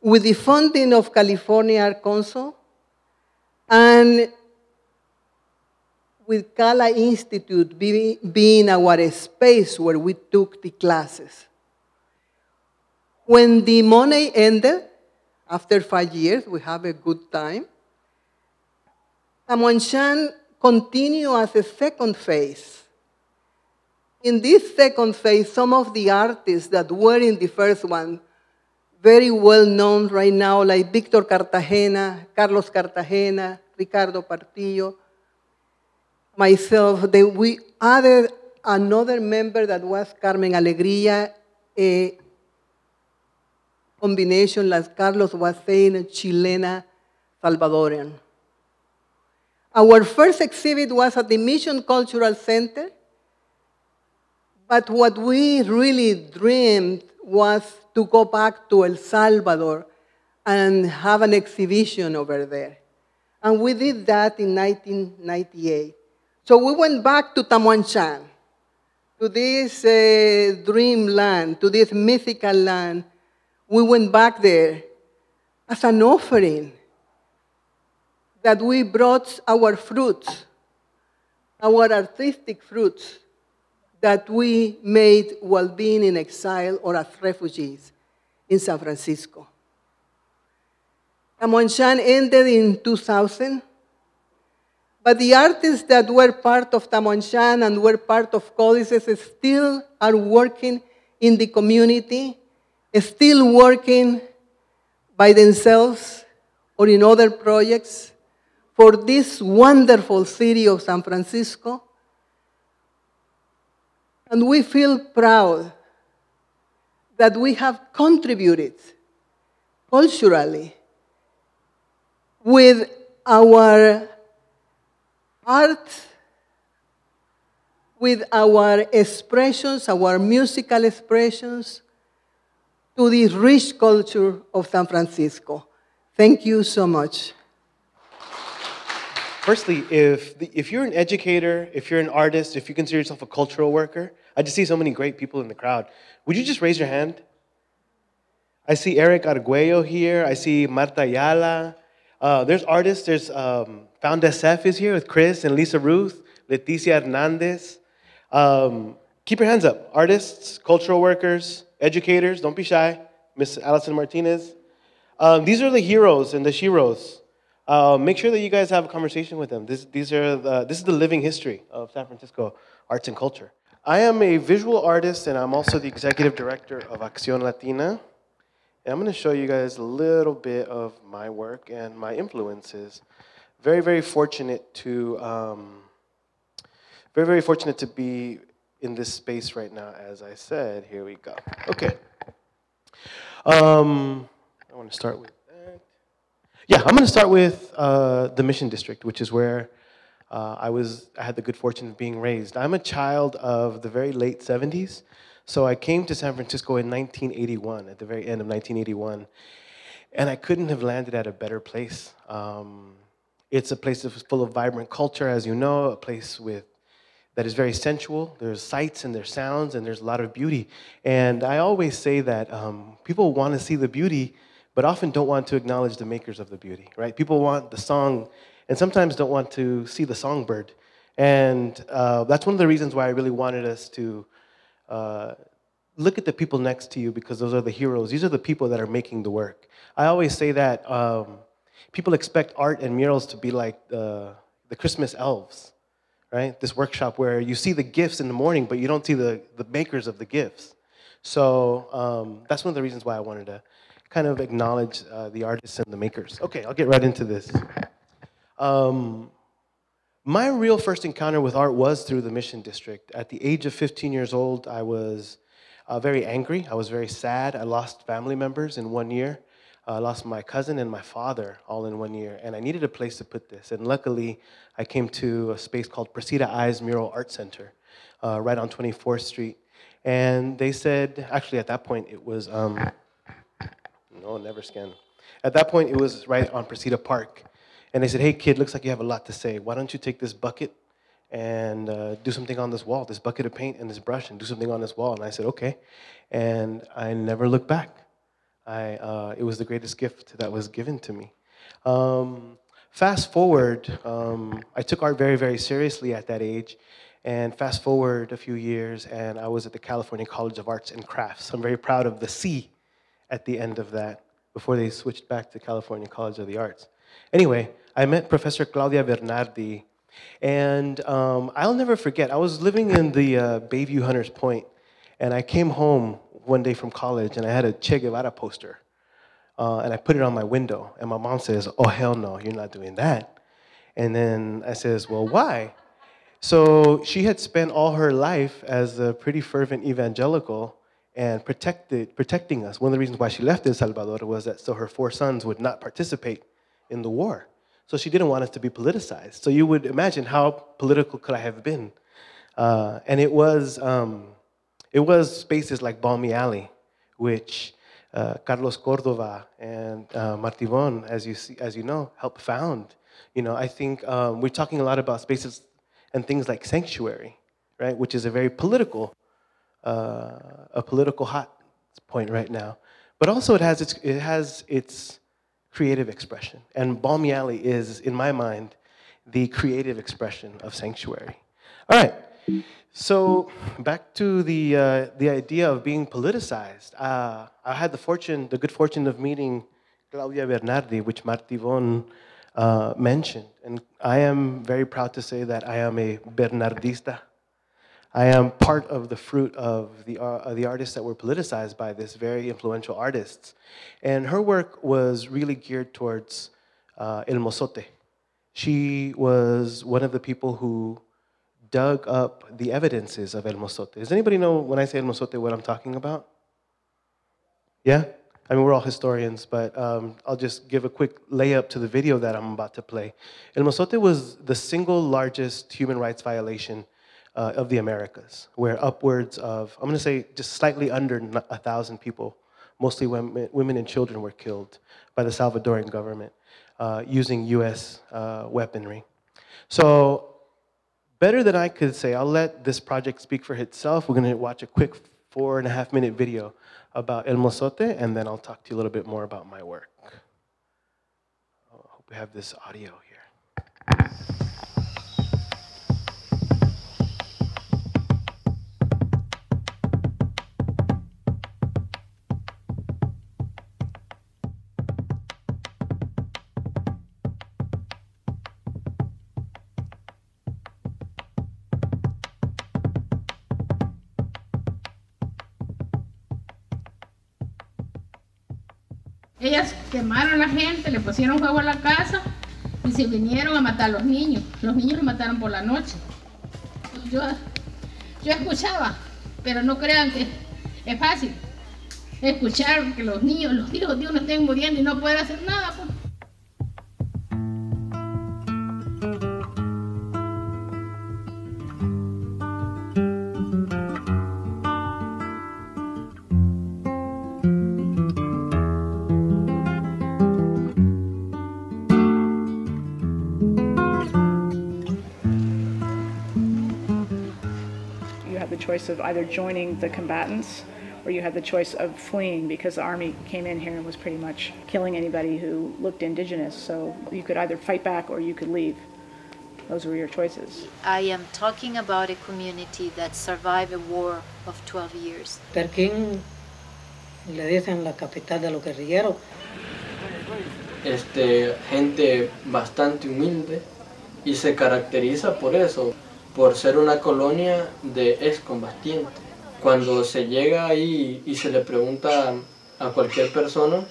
with the funding of California Art Council and with Kala Institute being our space where we took the classes. When the money ended, after five years, we have a good time. Tamuanchan continued as a second phase. In this second phase, some of the artists that were in the first one, very well known right now, like Victor Cartagena, Carlos Cartagena, Ricardo Portillo, myself, they, we added another member that was Carmen Alegría, a combination, like Carlos was saying, Chilena, Salvadorian. Our first exhibit was at the Mission Cultural Center, but what we really dreamed was to go back to El Salvador and have an exhibition over there. And we did that in 1998. So we went back to Tamuanchan, to this uh, dream land, to this mythical land. We went back there as an offering that we brought our fruits, our artistic fruits that we made while being in exile or as refugees in San Francisco. Tamuanchan ended in 2000 but the artists that were part of Tamuanchan and were part of Códices still are working in the community, still working by themselves or in other projects for this wonderful city of San Francisco. And we feel proud that we have contributed culturally with our art with our expressions, our musical expressions, to the rich culture of San Francisco. Thank you so much. Firstly, if, the, if you're an educator, if you're an artist, if you consider yourself a cultural worker, I just see so many great people in the crowd. Would you just raise your hand? I see Eric Arguello here. I see Marta Ayala. Uh, there's artists. There's um, Found SF is here with Chris and Lisa Ruth, Leticia Hernandez. Um, keep your hands up. Artists, cultural workers, educators, don't be shy. Miss Allison Martinez. Um, these are the heroes and the sheroes. Uh, make sure that you guys have a conversation with them. This, these are the, this is the living history of San Francisco arts and culture. I am a visual artist and I'm also the executive director of Acción Latina. And I'm going to show you guys a little bit of my work and my influences. Very, very fortunate to, um, very, very fortunate to be in this space right now. As I said, here we go. Okay. Um, I want to start with. Yeah, I'm going to start with uh, the Mission District, which is where uh, I was. I had the good fortune of being raised. I'm a child of the very late 70s, so I came to San Francisco in 1981, at the very end of 1981, and I couldn't have landed at a better place. Um, it's a place that's full of vibrant culture, as you know, a place with that is very sensual. There's sights and there's sounds and there's a lot of beauty. And I always say that um, people want to see the beauty, but often don't want to acknowledge the makers of the beauty, right? People want the song and sometimes don't want to see the songbird. And uh, that's one of the reasons why I really wanted us to uh, look at the people next to you because those are the heroes. These are the people that are making the work. I always say that um, people expect art and murals to be like the, the Christmas elves right? This workshop where you see the gifts in the morning, but you don't see the, the makers of the gifts. So um, that's one of the reasons why I wanted to kind of acknowledge uh, the artists and the makers. Okay, I'll get right into this. Um, my real first encounter with art was through the Mission District. At the age of 15 years old, I was uh, very angry. I was very sad. I lost family members in one year. I lost my cousin and my father all in one year, and I needed a place to put this. And luckily, I came to a space called Precita Eyes Mural Art Center, uh, right on 24th Street. And they said, actually, at that point, it was, um, no, never scan. At that point, it was right on Precita Park. And they said, hey, kid, looks like you have a lot to say. Why don't you take this bucket and uh, do something on this wall, this bucket of paint and this brush, and do something on this wall? And I said, okay. And I never looked back. I, uh, it was the greatest gift that was given to me. Um, fast forward, um, I took art very, very seriously at that age. And fast forward a few years, and I was at the California College of Arts and Crafts. I'm very proud of the C at the end of that before they switched back to California College of the Arts. Anyway, I met Professor Claudia Bernardi, and um, I'll never forget, I was living in the uh, Bayview Hunters Point, and I came home one day from college and I had a Che Guevara poster. Uh, and I put it on my window. And my mom says, Oh, hell no, you're not doing that. And then I says, Well, why? So she had spent all her life as a pretty fervent evangelical and protected, protecting us. One of the reasons why she left El Salvador was that so her four sons would not participate in the war. So she didn't want us to be politicized. So you would imagine how political could I have been? Uh, and it was, um, it was spaces like Balmy Alley, which uh, Carlos Cordova and uh, Martivón, as you, see, as you know, helped found. You know, I think um, we're talking a lot about spaces and things like sanctuary, right, which is a very political, uh, a political hot point right now. But also, it has its, it has its creative expression, and Balmy Alley is, in my mind, the creative expression of sanctuary. All right. So back to the uh, the idea of being politicized. Uh, I had the fortune, the good fortune of meeting Claudia Bernardi, which Martivón uh, mentioned, and I am very proud to say that I am a Bernardista. I am part of the fruit of the uh, the artists that were politicized by this very influential artists, and her work was really geared towards uh, El Mozote. She was one of the people who dug up the evidences of El Mozote. Does anybody know when I say El Mozote what I'm talking about? Yeah? I mean, we're all historians, but um, I'll just give a quick layup to the video that I'm about to play. El Mozote was the single largest human rights violation uh, of the Americas, where upwards of, I'm going to say just slightly under a thousand people, mostly women, women and children, were killed by the Salvadoran government uh, using US uh, weaponry. So better than I could say, I'll let this project speak for itself. We're going to watch a quick four and a half minute video about El Mozote, and then I'll talk to you a little bit more about my work. I hope we have this audio here. Quemaron a la gente, le pusieron fuego a la casa y se vinieron a matar a los niños. Los niños los mataron por la noche. Yo, yo escuchaba, pero no crean que es fácil escuchar que los niños, los hijos de uno estén muriendo y no pueden hacer nada. Choice of either joining the combatants or you had the choice of fleeing because the army came in here and was pretty much killing anybody who looked indigenous. So you could either fight back or you could leave. Those were your choices. I am talking about a community that survived a war of 12 years. Perquín le dicen la capital de los guerrilleros. este, gente bastante humilde y se caracteriza por eso, por ser una colonia de excombatientes. Cuando se llega ahí y se le pregunta a cualquier persona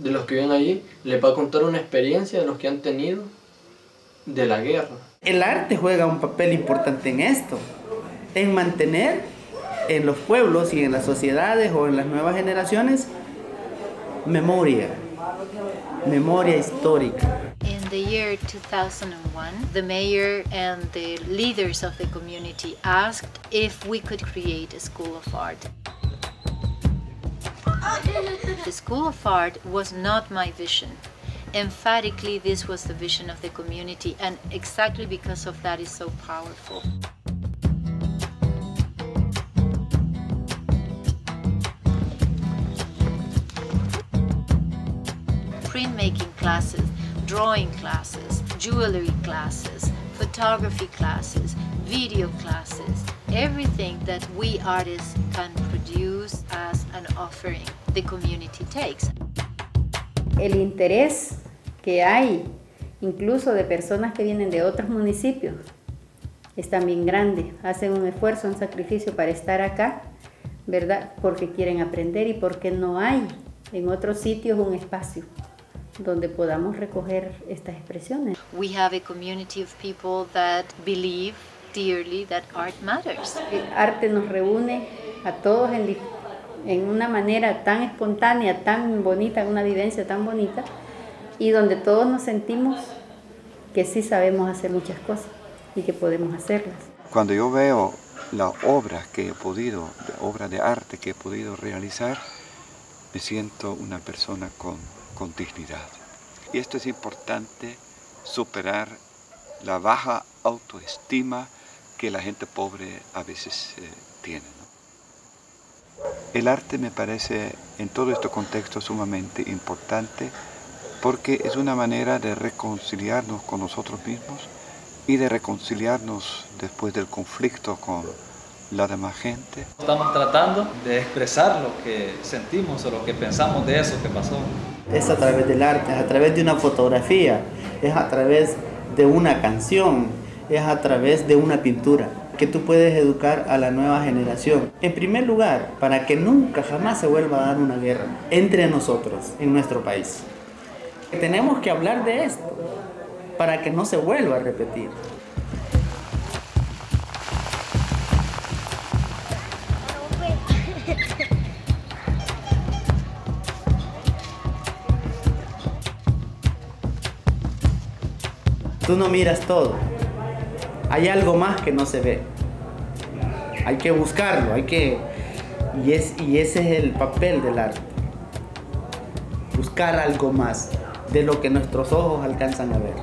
de los que viven allí, les va a contar una experiencia de los que han tenido de la guerra. El arte juega un papel importante en esto, en mantener en los pueblos y en las sociedades o en las nuevas generaciones memoria, memoria histórica. In the year 2001, the mayor and the leaders of the community asked if we could create a school of art. The School of Art was not my vision. Emphatically, this was the vision of the community, and exactly because of that is so powerful. Printmaking classes, drawing classes, jewelry classes, photography classes, video classes, everything that we artists can produce as an offering, the community takes. el interés que hay, incluso de personas que vienen de otros municipios, es también grande. Hacen un esfuerzo, un sacrificio para estar acá, ¿verdad? Porque quieren aprender y porque no hay en otros sitios un espacio donde podamos recoger estas expresiones. We have a community of people that believe dearly that art matters. El arte nos reúne a todos en, en una manera tan espontánea, tan bonita, una vivencia tan bonita, y donde todos nos sentimos que sí sabemos hacer muchas cosas y que podemos hacerlas. Cuando yo veo la obra que he podido, obra de arte que he podido realizar, me siento una persona con, con dignidad. Y esto es importante, superar la baja autoestima que la gente pobre a veces eh, tiene. ¿no? El arte me parece en todo este contexto sumamente importante porque es una manera de reconciliarnos con nosotros mismos y de reconciliarnos después del conflicto con la demás gente. Estamos tratando de expresar lo que sentimos o lo que pensamos de eso que pasó. Es a través del arte, es a través de una fotografía, es a través de una canción, es a través de una pintura que tú puedes educar a la nueva generación. En primer lugar, para que nunca jamás se vuelva a dar una guerra entre nosotros en nuestro país. Tenemos que hablar de esto para que no se vuelva a repetir. Tú no miras todo. Hay algo más que no se ve. Hay que buscarlo, hay que... Y, es, y ese es el papel del arte. Buscar algo más de lo que nuestros ojos alcanzan a ver.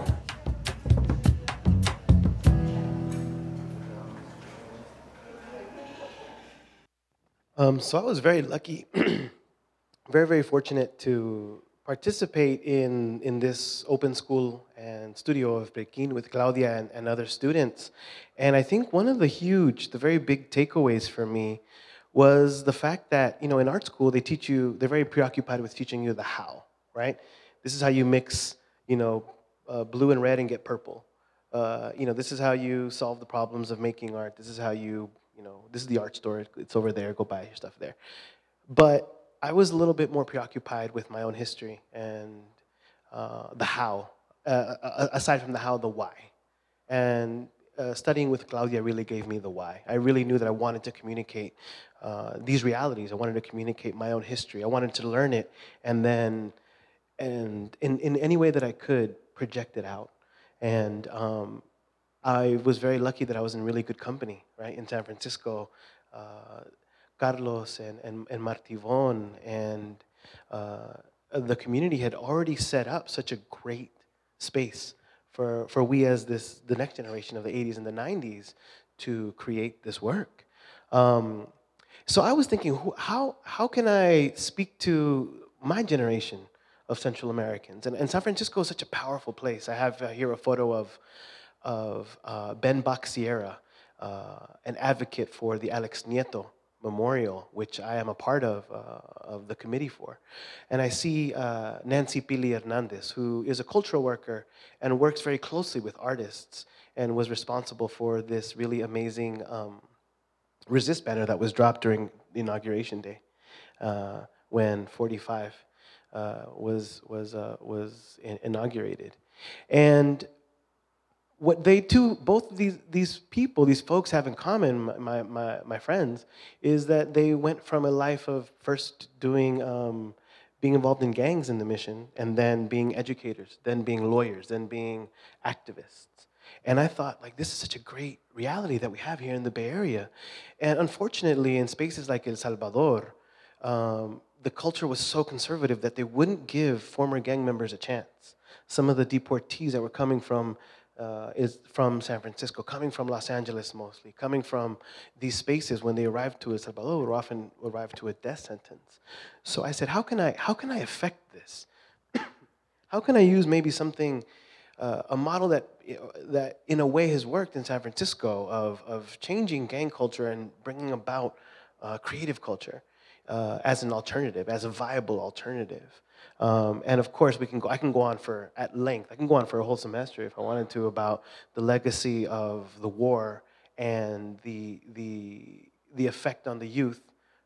Um, so I was very lucky, very, very fortunate to participate in, in this open school and studio of Perquín with Claudia and, and other students. And I think one of the huge, the very big takeaways for me was the fact that, you know, in art school, they teach you, they're very preoccupied with teaching you the how, right? This is how you mix, you know, uh, blue and red and get purple. Uh, you know, this is how you solve the problems of making art. This is how you, you know, this is the art store. It's over there. Go buy your stuff there. But I was a little bit more preoccupied with my own history and uh, the how, uh, uh, aside from the how, the why. And uh, studying with Claudia really gave me the why. I really knew that I wanted to communicate uh, these realities. I wanted to communicate my own history. I wanted to learn it and then, and in, in any way that I could, project it out. And um, I was very lucky that I was in really good company, right, in San Francisco. Uh, Carlos and, and, and Martivón and uh, the community had already set up such a great space for, for we as this, the next generation of the 80s and the 90s to create this work. Um, so I was thinking, who, how, how can I speak to my generation of Central Americans? And, and San Francisco is such a powerful place. I have uh, here a photo of, of uh, Ben Bac Sierra, uh, an advocate for the Alex Nieto Memorial, which I am a part of, uh, of the committee for. And I see uh, Nancy Pili Hernandez, who is a cultural worker and works very closely with artists and was responsible for this really amazing um, resist banner that was dropped during the inauguration day uh, when 45 uh, was, was, uh, was in inaugurated. And what they two, both these, these people, these folks have in common, my, my, my friends, is that they went from a life of first doing, um, being involved in gangs in the mission, and then being educators, then being lawyers, then being activists. And I thought, like, this is such a great reality that we have here in the Bay Area. And unfortunately, in spaces like El Salvador, um, the culture was so conservative that they wouldn't give former gang members a chance. Some of the deportees that were coming from uh, is from San Francisco, coming from Los Angeles mostly, coming from these spaces when they arrived to El Salvador would often arrive to a death sentence. So I said, how can I, how can I affect this? how can I use maybe something, uh, a model that, that in a way has worked in San Francisco of, of changing gang culture and bringing about uh, creative culture uh, as an alternative, as a viable alternative. Um, and of course, we can go, I can go on for, at length, I can go on for a whole semester if I wanted to about the legacy of the war and the, the, the effect on the youth,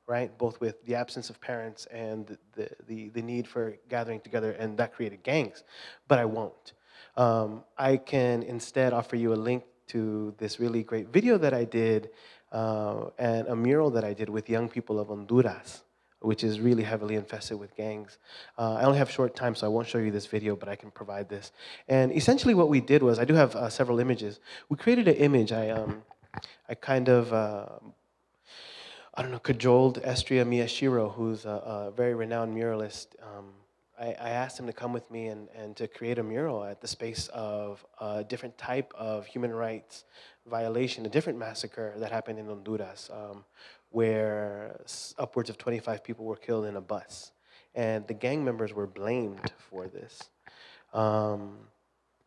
right? Both with the absence of parents and the, the, the need for gathering together, and that created gangs. But I won't. Um, I can instead offer you a link to this really great video that I did uh, and a mural that I did with young people of Honduras which is really heavily infested with gangs. Uh, I only have short time, so I won't show you this video, but I can provide this. And essentially what we did was, I do have uh, several images. We created an image. I, um, I kind of, uh, I don't know, cajoled Estria Miyashiro, who's a, a very renowned muralist. Um, I, I, asked him to come with me and, and to create a mural at the space of a different type of human rights violation, a different massacre that happened in Honduras. Um, where upwards of 25 people were killed in a bus. And the gang members were blamed for this. Um,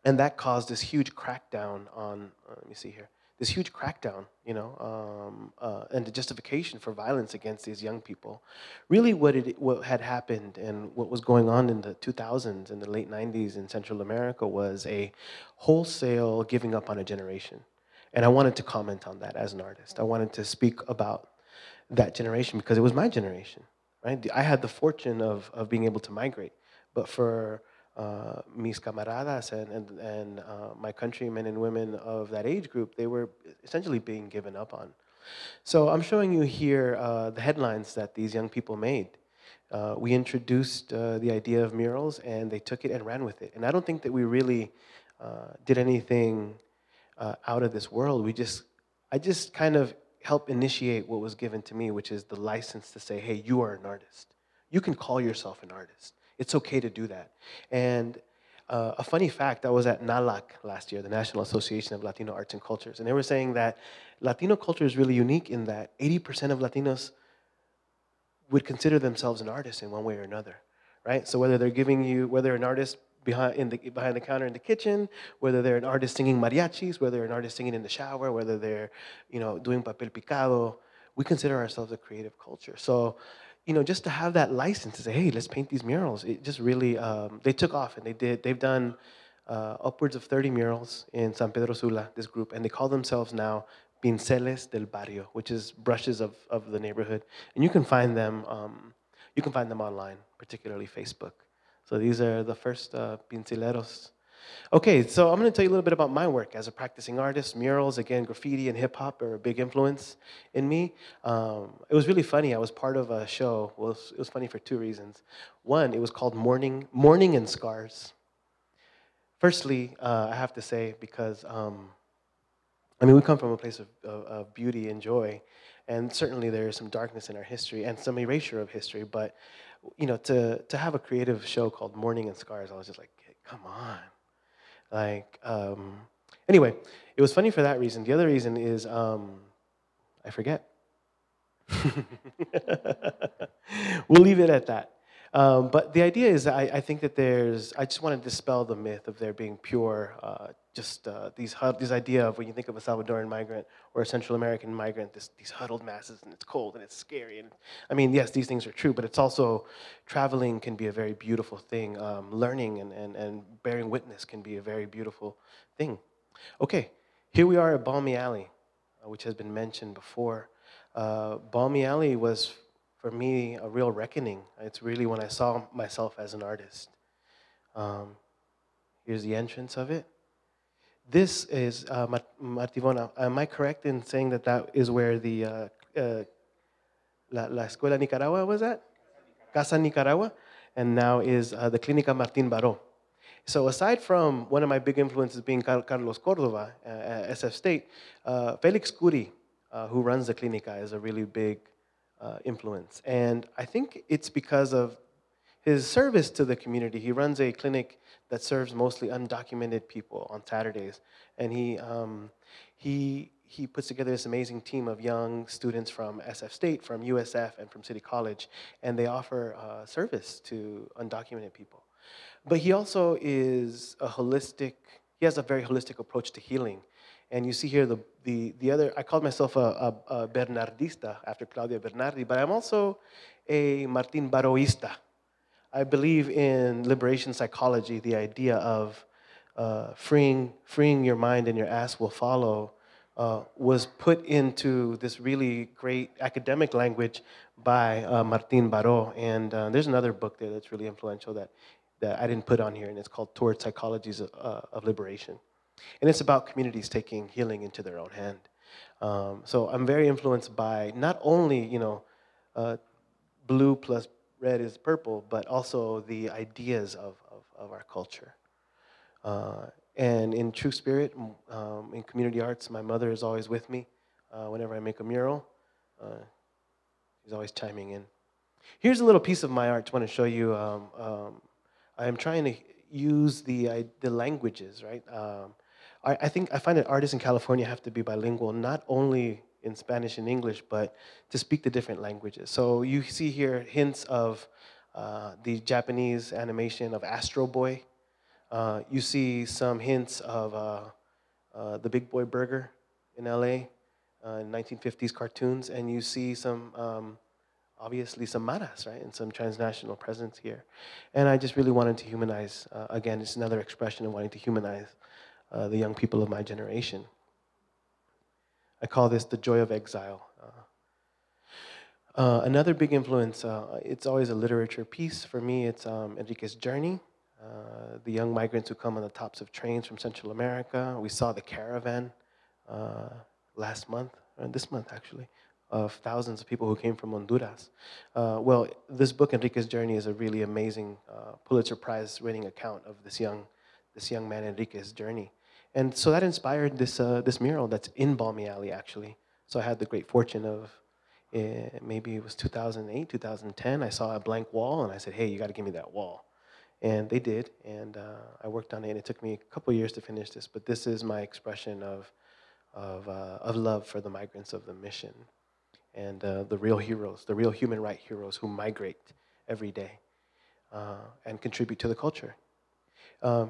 and that caused this huge crackdown on, uh, let me see here, this huge crackdown, you know, um, uh, and the justification for violence against these young people. Really what, it, what had happened and what was going on in the 2000s and the late 90s in Central America was a wholesale giving up on a generation. And I wanted to comment on that as an artist. I wanted to speak about that generation because it was my generation, right? I had the fortune of, of being able to migrate, but for uh, mis camaradas and, and, and uh, my countrymen and women of that age group, they were essentially being given up on. So I'm showing you here uh, the headlines that these young people made. Uh, we introduced uh, the idea of murals and they took it and ran with it. And I don't think that we really uh, did anything out of this world. We just, I just kind of help initiate what was given to me, which is the license to say, hey, you are an artist. You can call yourself an artist. It's okay to do that. And uh, a funny fact, I was at NALAC last year, the National Association of Latino Arts and Cultures, and they were saying that Latino culture is really unique in that 80% of Latinos would consider themselves an artist in one way or another, right? So whether they're giving you, whether an artist behind, in the, behind the counter in the kitchen, whether they're an artist singing mariachis, whether they're an artist singing in the shower, whether they're you know, doing papel picado, we consider ourselves a creative culture. So, you know, just to have that license to say, hey, let's paint these murals, it just really, um, they took off and they did, they've done uh, upwards of 30 murals in San Pedro Sula, this group, and they call themselves now Pinceles del Barrio, which is brushes of, of the neighborhood. And you can find them um, You can find them online, particularly Facebook. So these are the first uh, pinceleros. Okay, so I'm going to tell you a little bit about my work as a practicing artist. Murals, again, graffiti and hip hop are a big influence in me. Um, it was really funny. I was part of a show. Well, it was, funny for two reasons. One, it was called Morning, Morning and Scars. Firstly, uh, I have to say, because um, I mean, we come from a place of, of, of, beauty and joy, and certainly there is some darkness in our history and some erasure of history. But you know, to to have a creative show called Mourning and Scars, I was just like, come on, like. Um, anyway, it was funny for that reason. The other reason is um, I forget. we'll leave it at that. Um, but the idea is, I, I, think that there's, I just want to dispel the myth of there being pure, uh, just uh, these, this idea of when you think of a Salvadoran migrant or a Central American migrant, this, these huddled masses and it's cold and it's scary. And I mean, yes, these things are true, but it's also, traveling can be a very beautiful thing. Um, learning and, and, and bearing witness can be a very beautiful thing. Okay, here we are at Balmy Alley, uh, which has been mentioned before. Uh, Balmy Alley was for me, a real reckoning. It's really when I saw myself as an artist. Um, here's the entrance of it. This is uh, Martivona. Am I correct in saying that that is where the uh, uh, La, La Escuela Nicaragua was at? Casa Nicaragua. And now is uh, the Clínica Martín Baró. So aside from one of my big influences being Carlos Cordova uh, at SF State, uh, Felix Kury, uh, who runs the Clínica, is a really big uh, influence. And I think it's because of his service to the community. He runs a clinic that serves mostly undocumented people on Saturdays. And he, um, he, he puts together this amazing team of young students from SF State, from USF, and from City College. And they offer uh, service to undocumented people. But he also is a holistic, he has a very holistic approach to healing. And you see here the, the, the other, I called myself a, a, a Bernardista after Claudia Bernardi, but I'm also a Martin Baroista. I believe in liberation psychology, the idea of uh, freeing, freeing your mind and your ass will follow uh, was put into this really great academic language by uh, Martin Baró. And uh, there's another book there that's really influential that, that I didn't put on here, and it's called Toward Psychologies of, uh, of Liberation. And it's about communities taking healing into their own hand. Um, so I'm very influenced by not only, you know, uh, blue plus red is purple, but also the ideas of, of, of our culture. Uh, and in true spirit, um, in community arts, my mother is always with me uh, whenever I make a mural. Uh, she's always chiming in. Here's a little piece of my art I want to show you. Um, um, I'm trying to use the, the languages, right? Um, I, I think I find that artists in California have to be bilingual, not only in Spanish and English, but to speak the different languages. So you see here hints of uh, the Japanese animation of Astro Boy. Uh, you see some hints of uh, uh the Big Boy Burger in LA, in 1950s cartoons, and you see some, um, obviously some maras, right, and some transnational presence here. And I just really wanted to humanize, uh, again, it's another expression of wanting to humanize uh, the young people of my generation. I call this the joy of exile. Uh, uh, another big influence, uh, it's always a literature piece. For me, it's um, Enrique's Journey, uh, the young migrants who come on the tops of trains from Central America. We saw the caravan uh, last month, or this month actually, of thousands of people who came from Honduras. well, this book, Enrique's Journey, is a really amazing Pulitzer Prize winning account of this young, this young man Enrique's journey. And so that inspired this, uh, this mural that's in Balmy Alley, actually. So I had the great fortune of, uh, maybe it was 2008, 2010, I saw a blank wall and I said, hey, you gotta give me that wall. And they did, and uh, I worked on it, and it took me a couple years to finish this, but this is my expression of, of, uh, of love for the migrants of the mission and uh, the real heroes, the real human right heroes who migrate every day uh, and contribute to the culture. Um,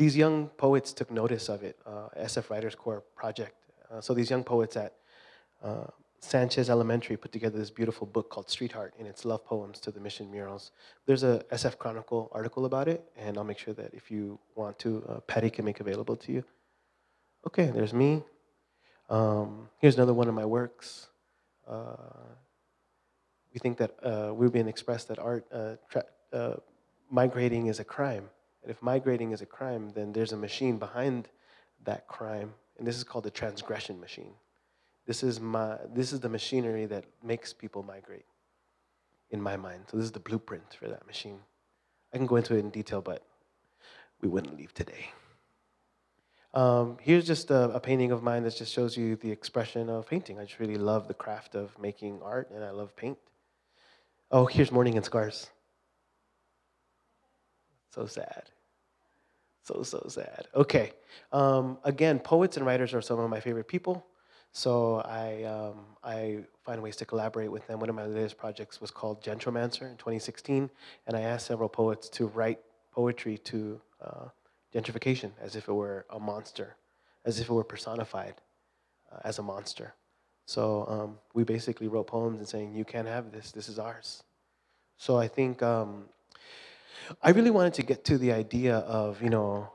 these young poets took notice of it, uh, SF Writers Corps project. Uh, so these young poets at uh, Sanchez Elementary put together this beautiful book called Street Heart, and it's love poems to the mission murals. There's a SF Chronicle article about it, and I'll make sure that if you want to, uh, Patty can make available to you. Okay, there's me. Um, here's another one of my works. Uh, we think that uh, we're being expressed that art uh, uh, migrating is a crime. And if migrating is a crime, then there's a machine behind that crime, and this is called the transgression machine. This is my this is the machinery that makes people migrate. In my mind, so this is the blueprint for that machine. I can go into it in detail, but we wouldn't leave today. Um, here's just a, a, painting of mine that just shows you the expression of painting. I just really love the craft of making art, and I love paint. Oh, here's Mourning and Scars. So sad. So, so sad. Okay. Um, again, poets and writers are some of my favorite people. So I, um, I find ways to collaborate with them. One of my latest projects was called Gentromancer in 2016, and I asked several poets to write poetry to uh, gentrification as if it were a monster, as if it were personified uh, as a monster. So um, we basically wrote poems and saying, you can't have this, this is ours. So I think um, I really wanted to get to the idea of, you know,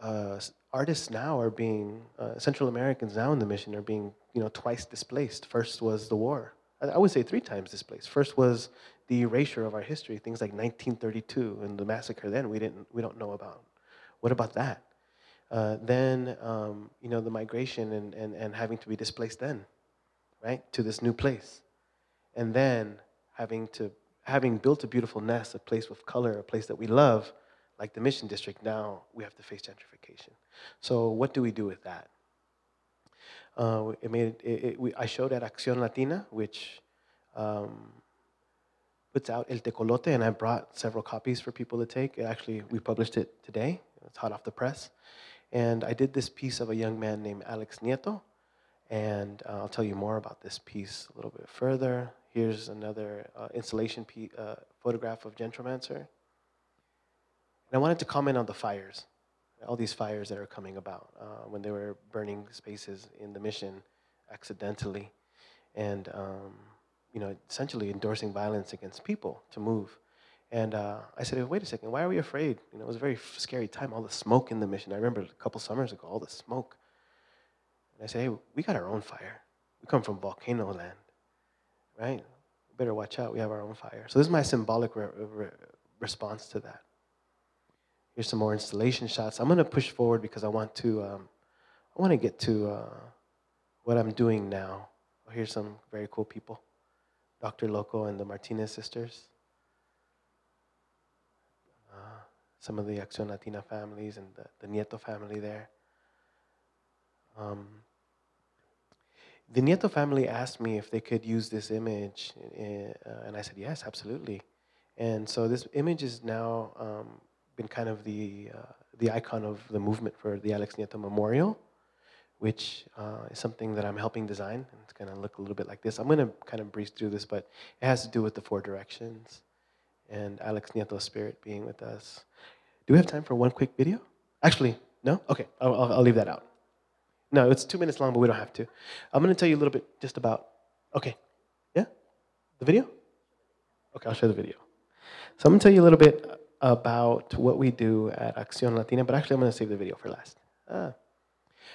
uh, artists now are being, uh, Central Americans now in the mission are being, you know, twice displaced. First was the war. I would say three times displaced. First was the erasure of our history, things like 1932 and the massacre then we, didn't, we don't know about. What about that? Uh, then, um, you know, the migration and, and, and having to be displaced then, right, to this new place. And then having to, having built a beautiful nest, a place with color, a place that we love, like the Mission District, now we have to face gentrification. So what do we do with that? Uh, it made, it, it, we, I showed at Acción Latina, which um, puts out El Tecolote, and I brought several copies for people to take. Actually, we published it today. It's hot off the press. And I did this piece of a young man named Alex Nieto, and uh, I'll tell you more about this piece a little bit further. Here's another uh, installation uh, photograph of Gentromancer. And I wanted to comment on the fires, all these fires that are coming about uh, when they were burning spaces in the mission accidentally, and um, you know, essentially endorsing violence against people to move. And uh, I said, wait a second, why are we afraid? You know, it was a very scary time, all the smoke in the mission. I remember a couple summers ago, all the smoke. And I said, hey, we got our own fire. We come from volcano land, right? Better watch out, we have our own fire. So this is my symbolic re re response to that. Here's some more installation shots. I'm gonna push forward because I want to, um, I wanna get to uh, what I'm doing now. Here's some very cool people. Dr. Loco and the Martinez sisters. some of the Acción Latina families and the, the Nieto family there. Um, the Nieto family asked me if they could use this image, uh, and I said, yes, absolutely. And so this image has now um, been kind of the, uh, the icon of the movement for the Alex Nieto Memorial, which uh, is something that I'm helping design. It's going to look a little bit like this. I'm going to kind of breeze through this, but it has to do with the four directions and Alex Nieto's spirit being with us. Do we have time for one quick video? Actually, no? Okay, I'll, I'll leave that out. No, it's two minutes long, but we don't have to. I'm going to tell you a little bit just about, okay, yeah? The video? Okay, I'll show the video. So I'm going to tell you a little bit about what we do at Acción Latina, but actually I'm going to save the video for last. Ah.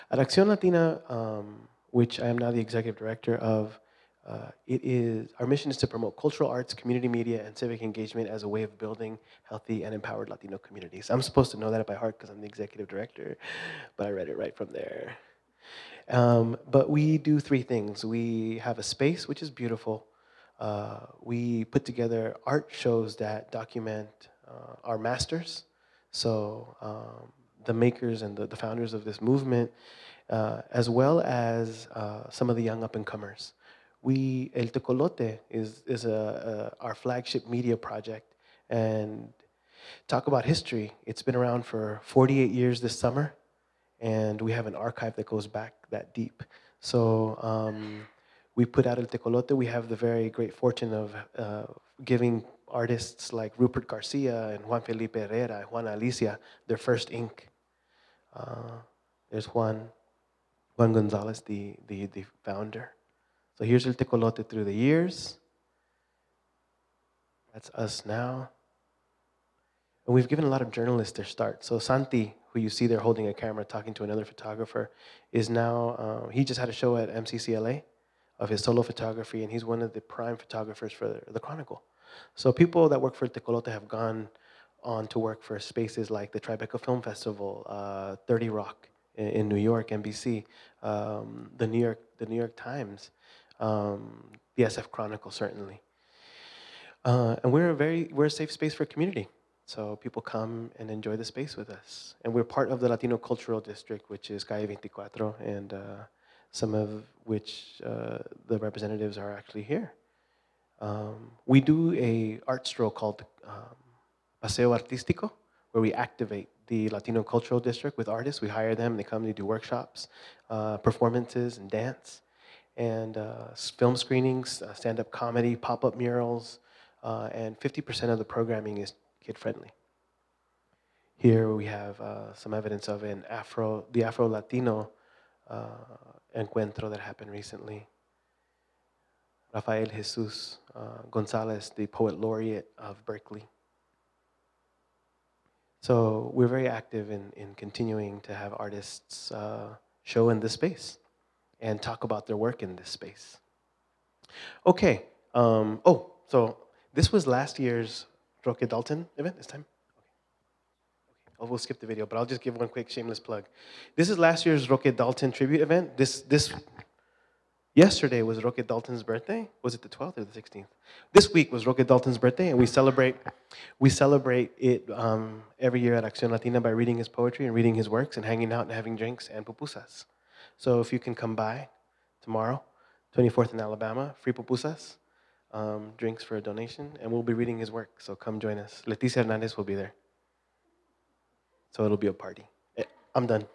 At Acción Latina, um, which I am now the executive director of, uh, it is, our mission is to promote cultural arts, community media, and civic engagement as a way of building healthy and empowered Latino communities. I'm supposed to know that by heart because I'm the executive director, but I read it right from there. Um, but we do three things. We have a space, which is beautiful. Uh, we put together art shows that document uh, our masters. So um, the makers and the, the, founders of this movement, uh, as well as uh, some of the young up-and-comers we El Tecolote is is a, a, our flagship media project, and talk about history. It's been around for 48 years this summer, and we have an archive that goes back that deep. So um, we put out El Tecolote. We have the very great fortune of uh, giving artists like Rupert Garcia and Juan Felipe Herrera, Juana Alicia, their first ink. Uh, there's Juan, Juan Gonzalez, the, the, the founder. So here's El Tecolote through the years. That's us now. And we've given a lot of journalists their start. So Santi, who you see there holding a camera talking to another photographer, is now, uh, he just had a show at MCCLA of his solo photography, and he's one of the prime photographers for the, Chronicle. So people that work for Tecolote have gone on to work for spaces like the Tribeca Film Festival, uh, 30 Rock in, in New York, NBC, um, the New York, the New York Times, um, the SF Chronicle certainly. Uh, and we're a very we're a safe space for community. So people come and enjoy the space with us. And we're part of the Latino Cultural District, which is Calle 24, and uh, some of which uh, the representatives are actually here. Um, we do a art stroll called um, Paseo Artístico, where we activate the Latino Cultural District with artists. We hire them, they come, they do workshops, uh, performances, and dance, and uh, film screenings, uh, stand-up comedy, pop-up murals, uh, and 50% of the programming is kid-friendly. Here we have uh, some evidence of an Afro, the Afro-Latino uh, encuentro that happened recently. Rafael Jesus uh, Gonzalez, the poet laureate of Berkeley. So we're very active in, in continuing to have artists uh, show in this space and talk about their work in this space. Okay, um, oh, so this was last year's Roque Dalton event this time? Okay. okay. we'll skip the video, but I'll just give one quick shameless plug. This is last year's Roque Dalton tribute event. This, this Yesterday was Roque Dalton's birthday. Was it the 12th or the 16th? This week was Roque Dalton's birthday, and we celebrate, we celebrate it um, every year at Acción Latina by reading his poetry and reading his works and hanging out and having drinks and pupusas. So if you can come by tomorrow, 24th in Alabama, free pupusas, um, drinks for a donation, and we'll be reading his work. So come join us. Leticia Hernandez will be there. So it'll be a party. Eh, I'm done.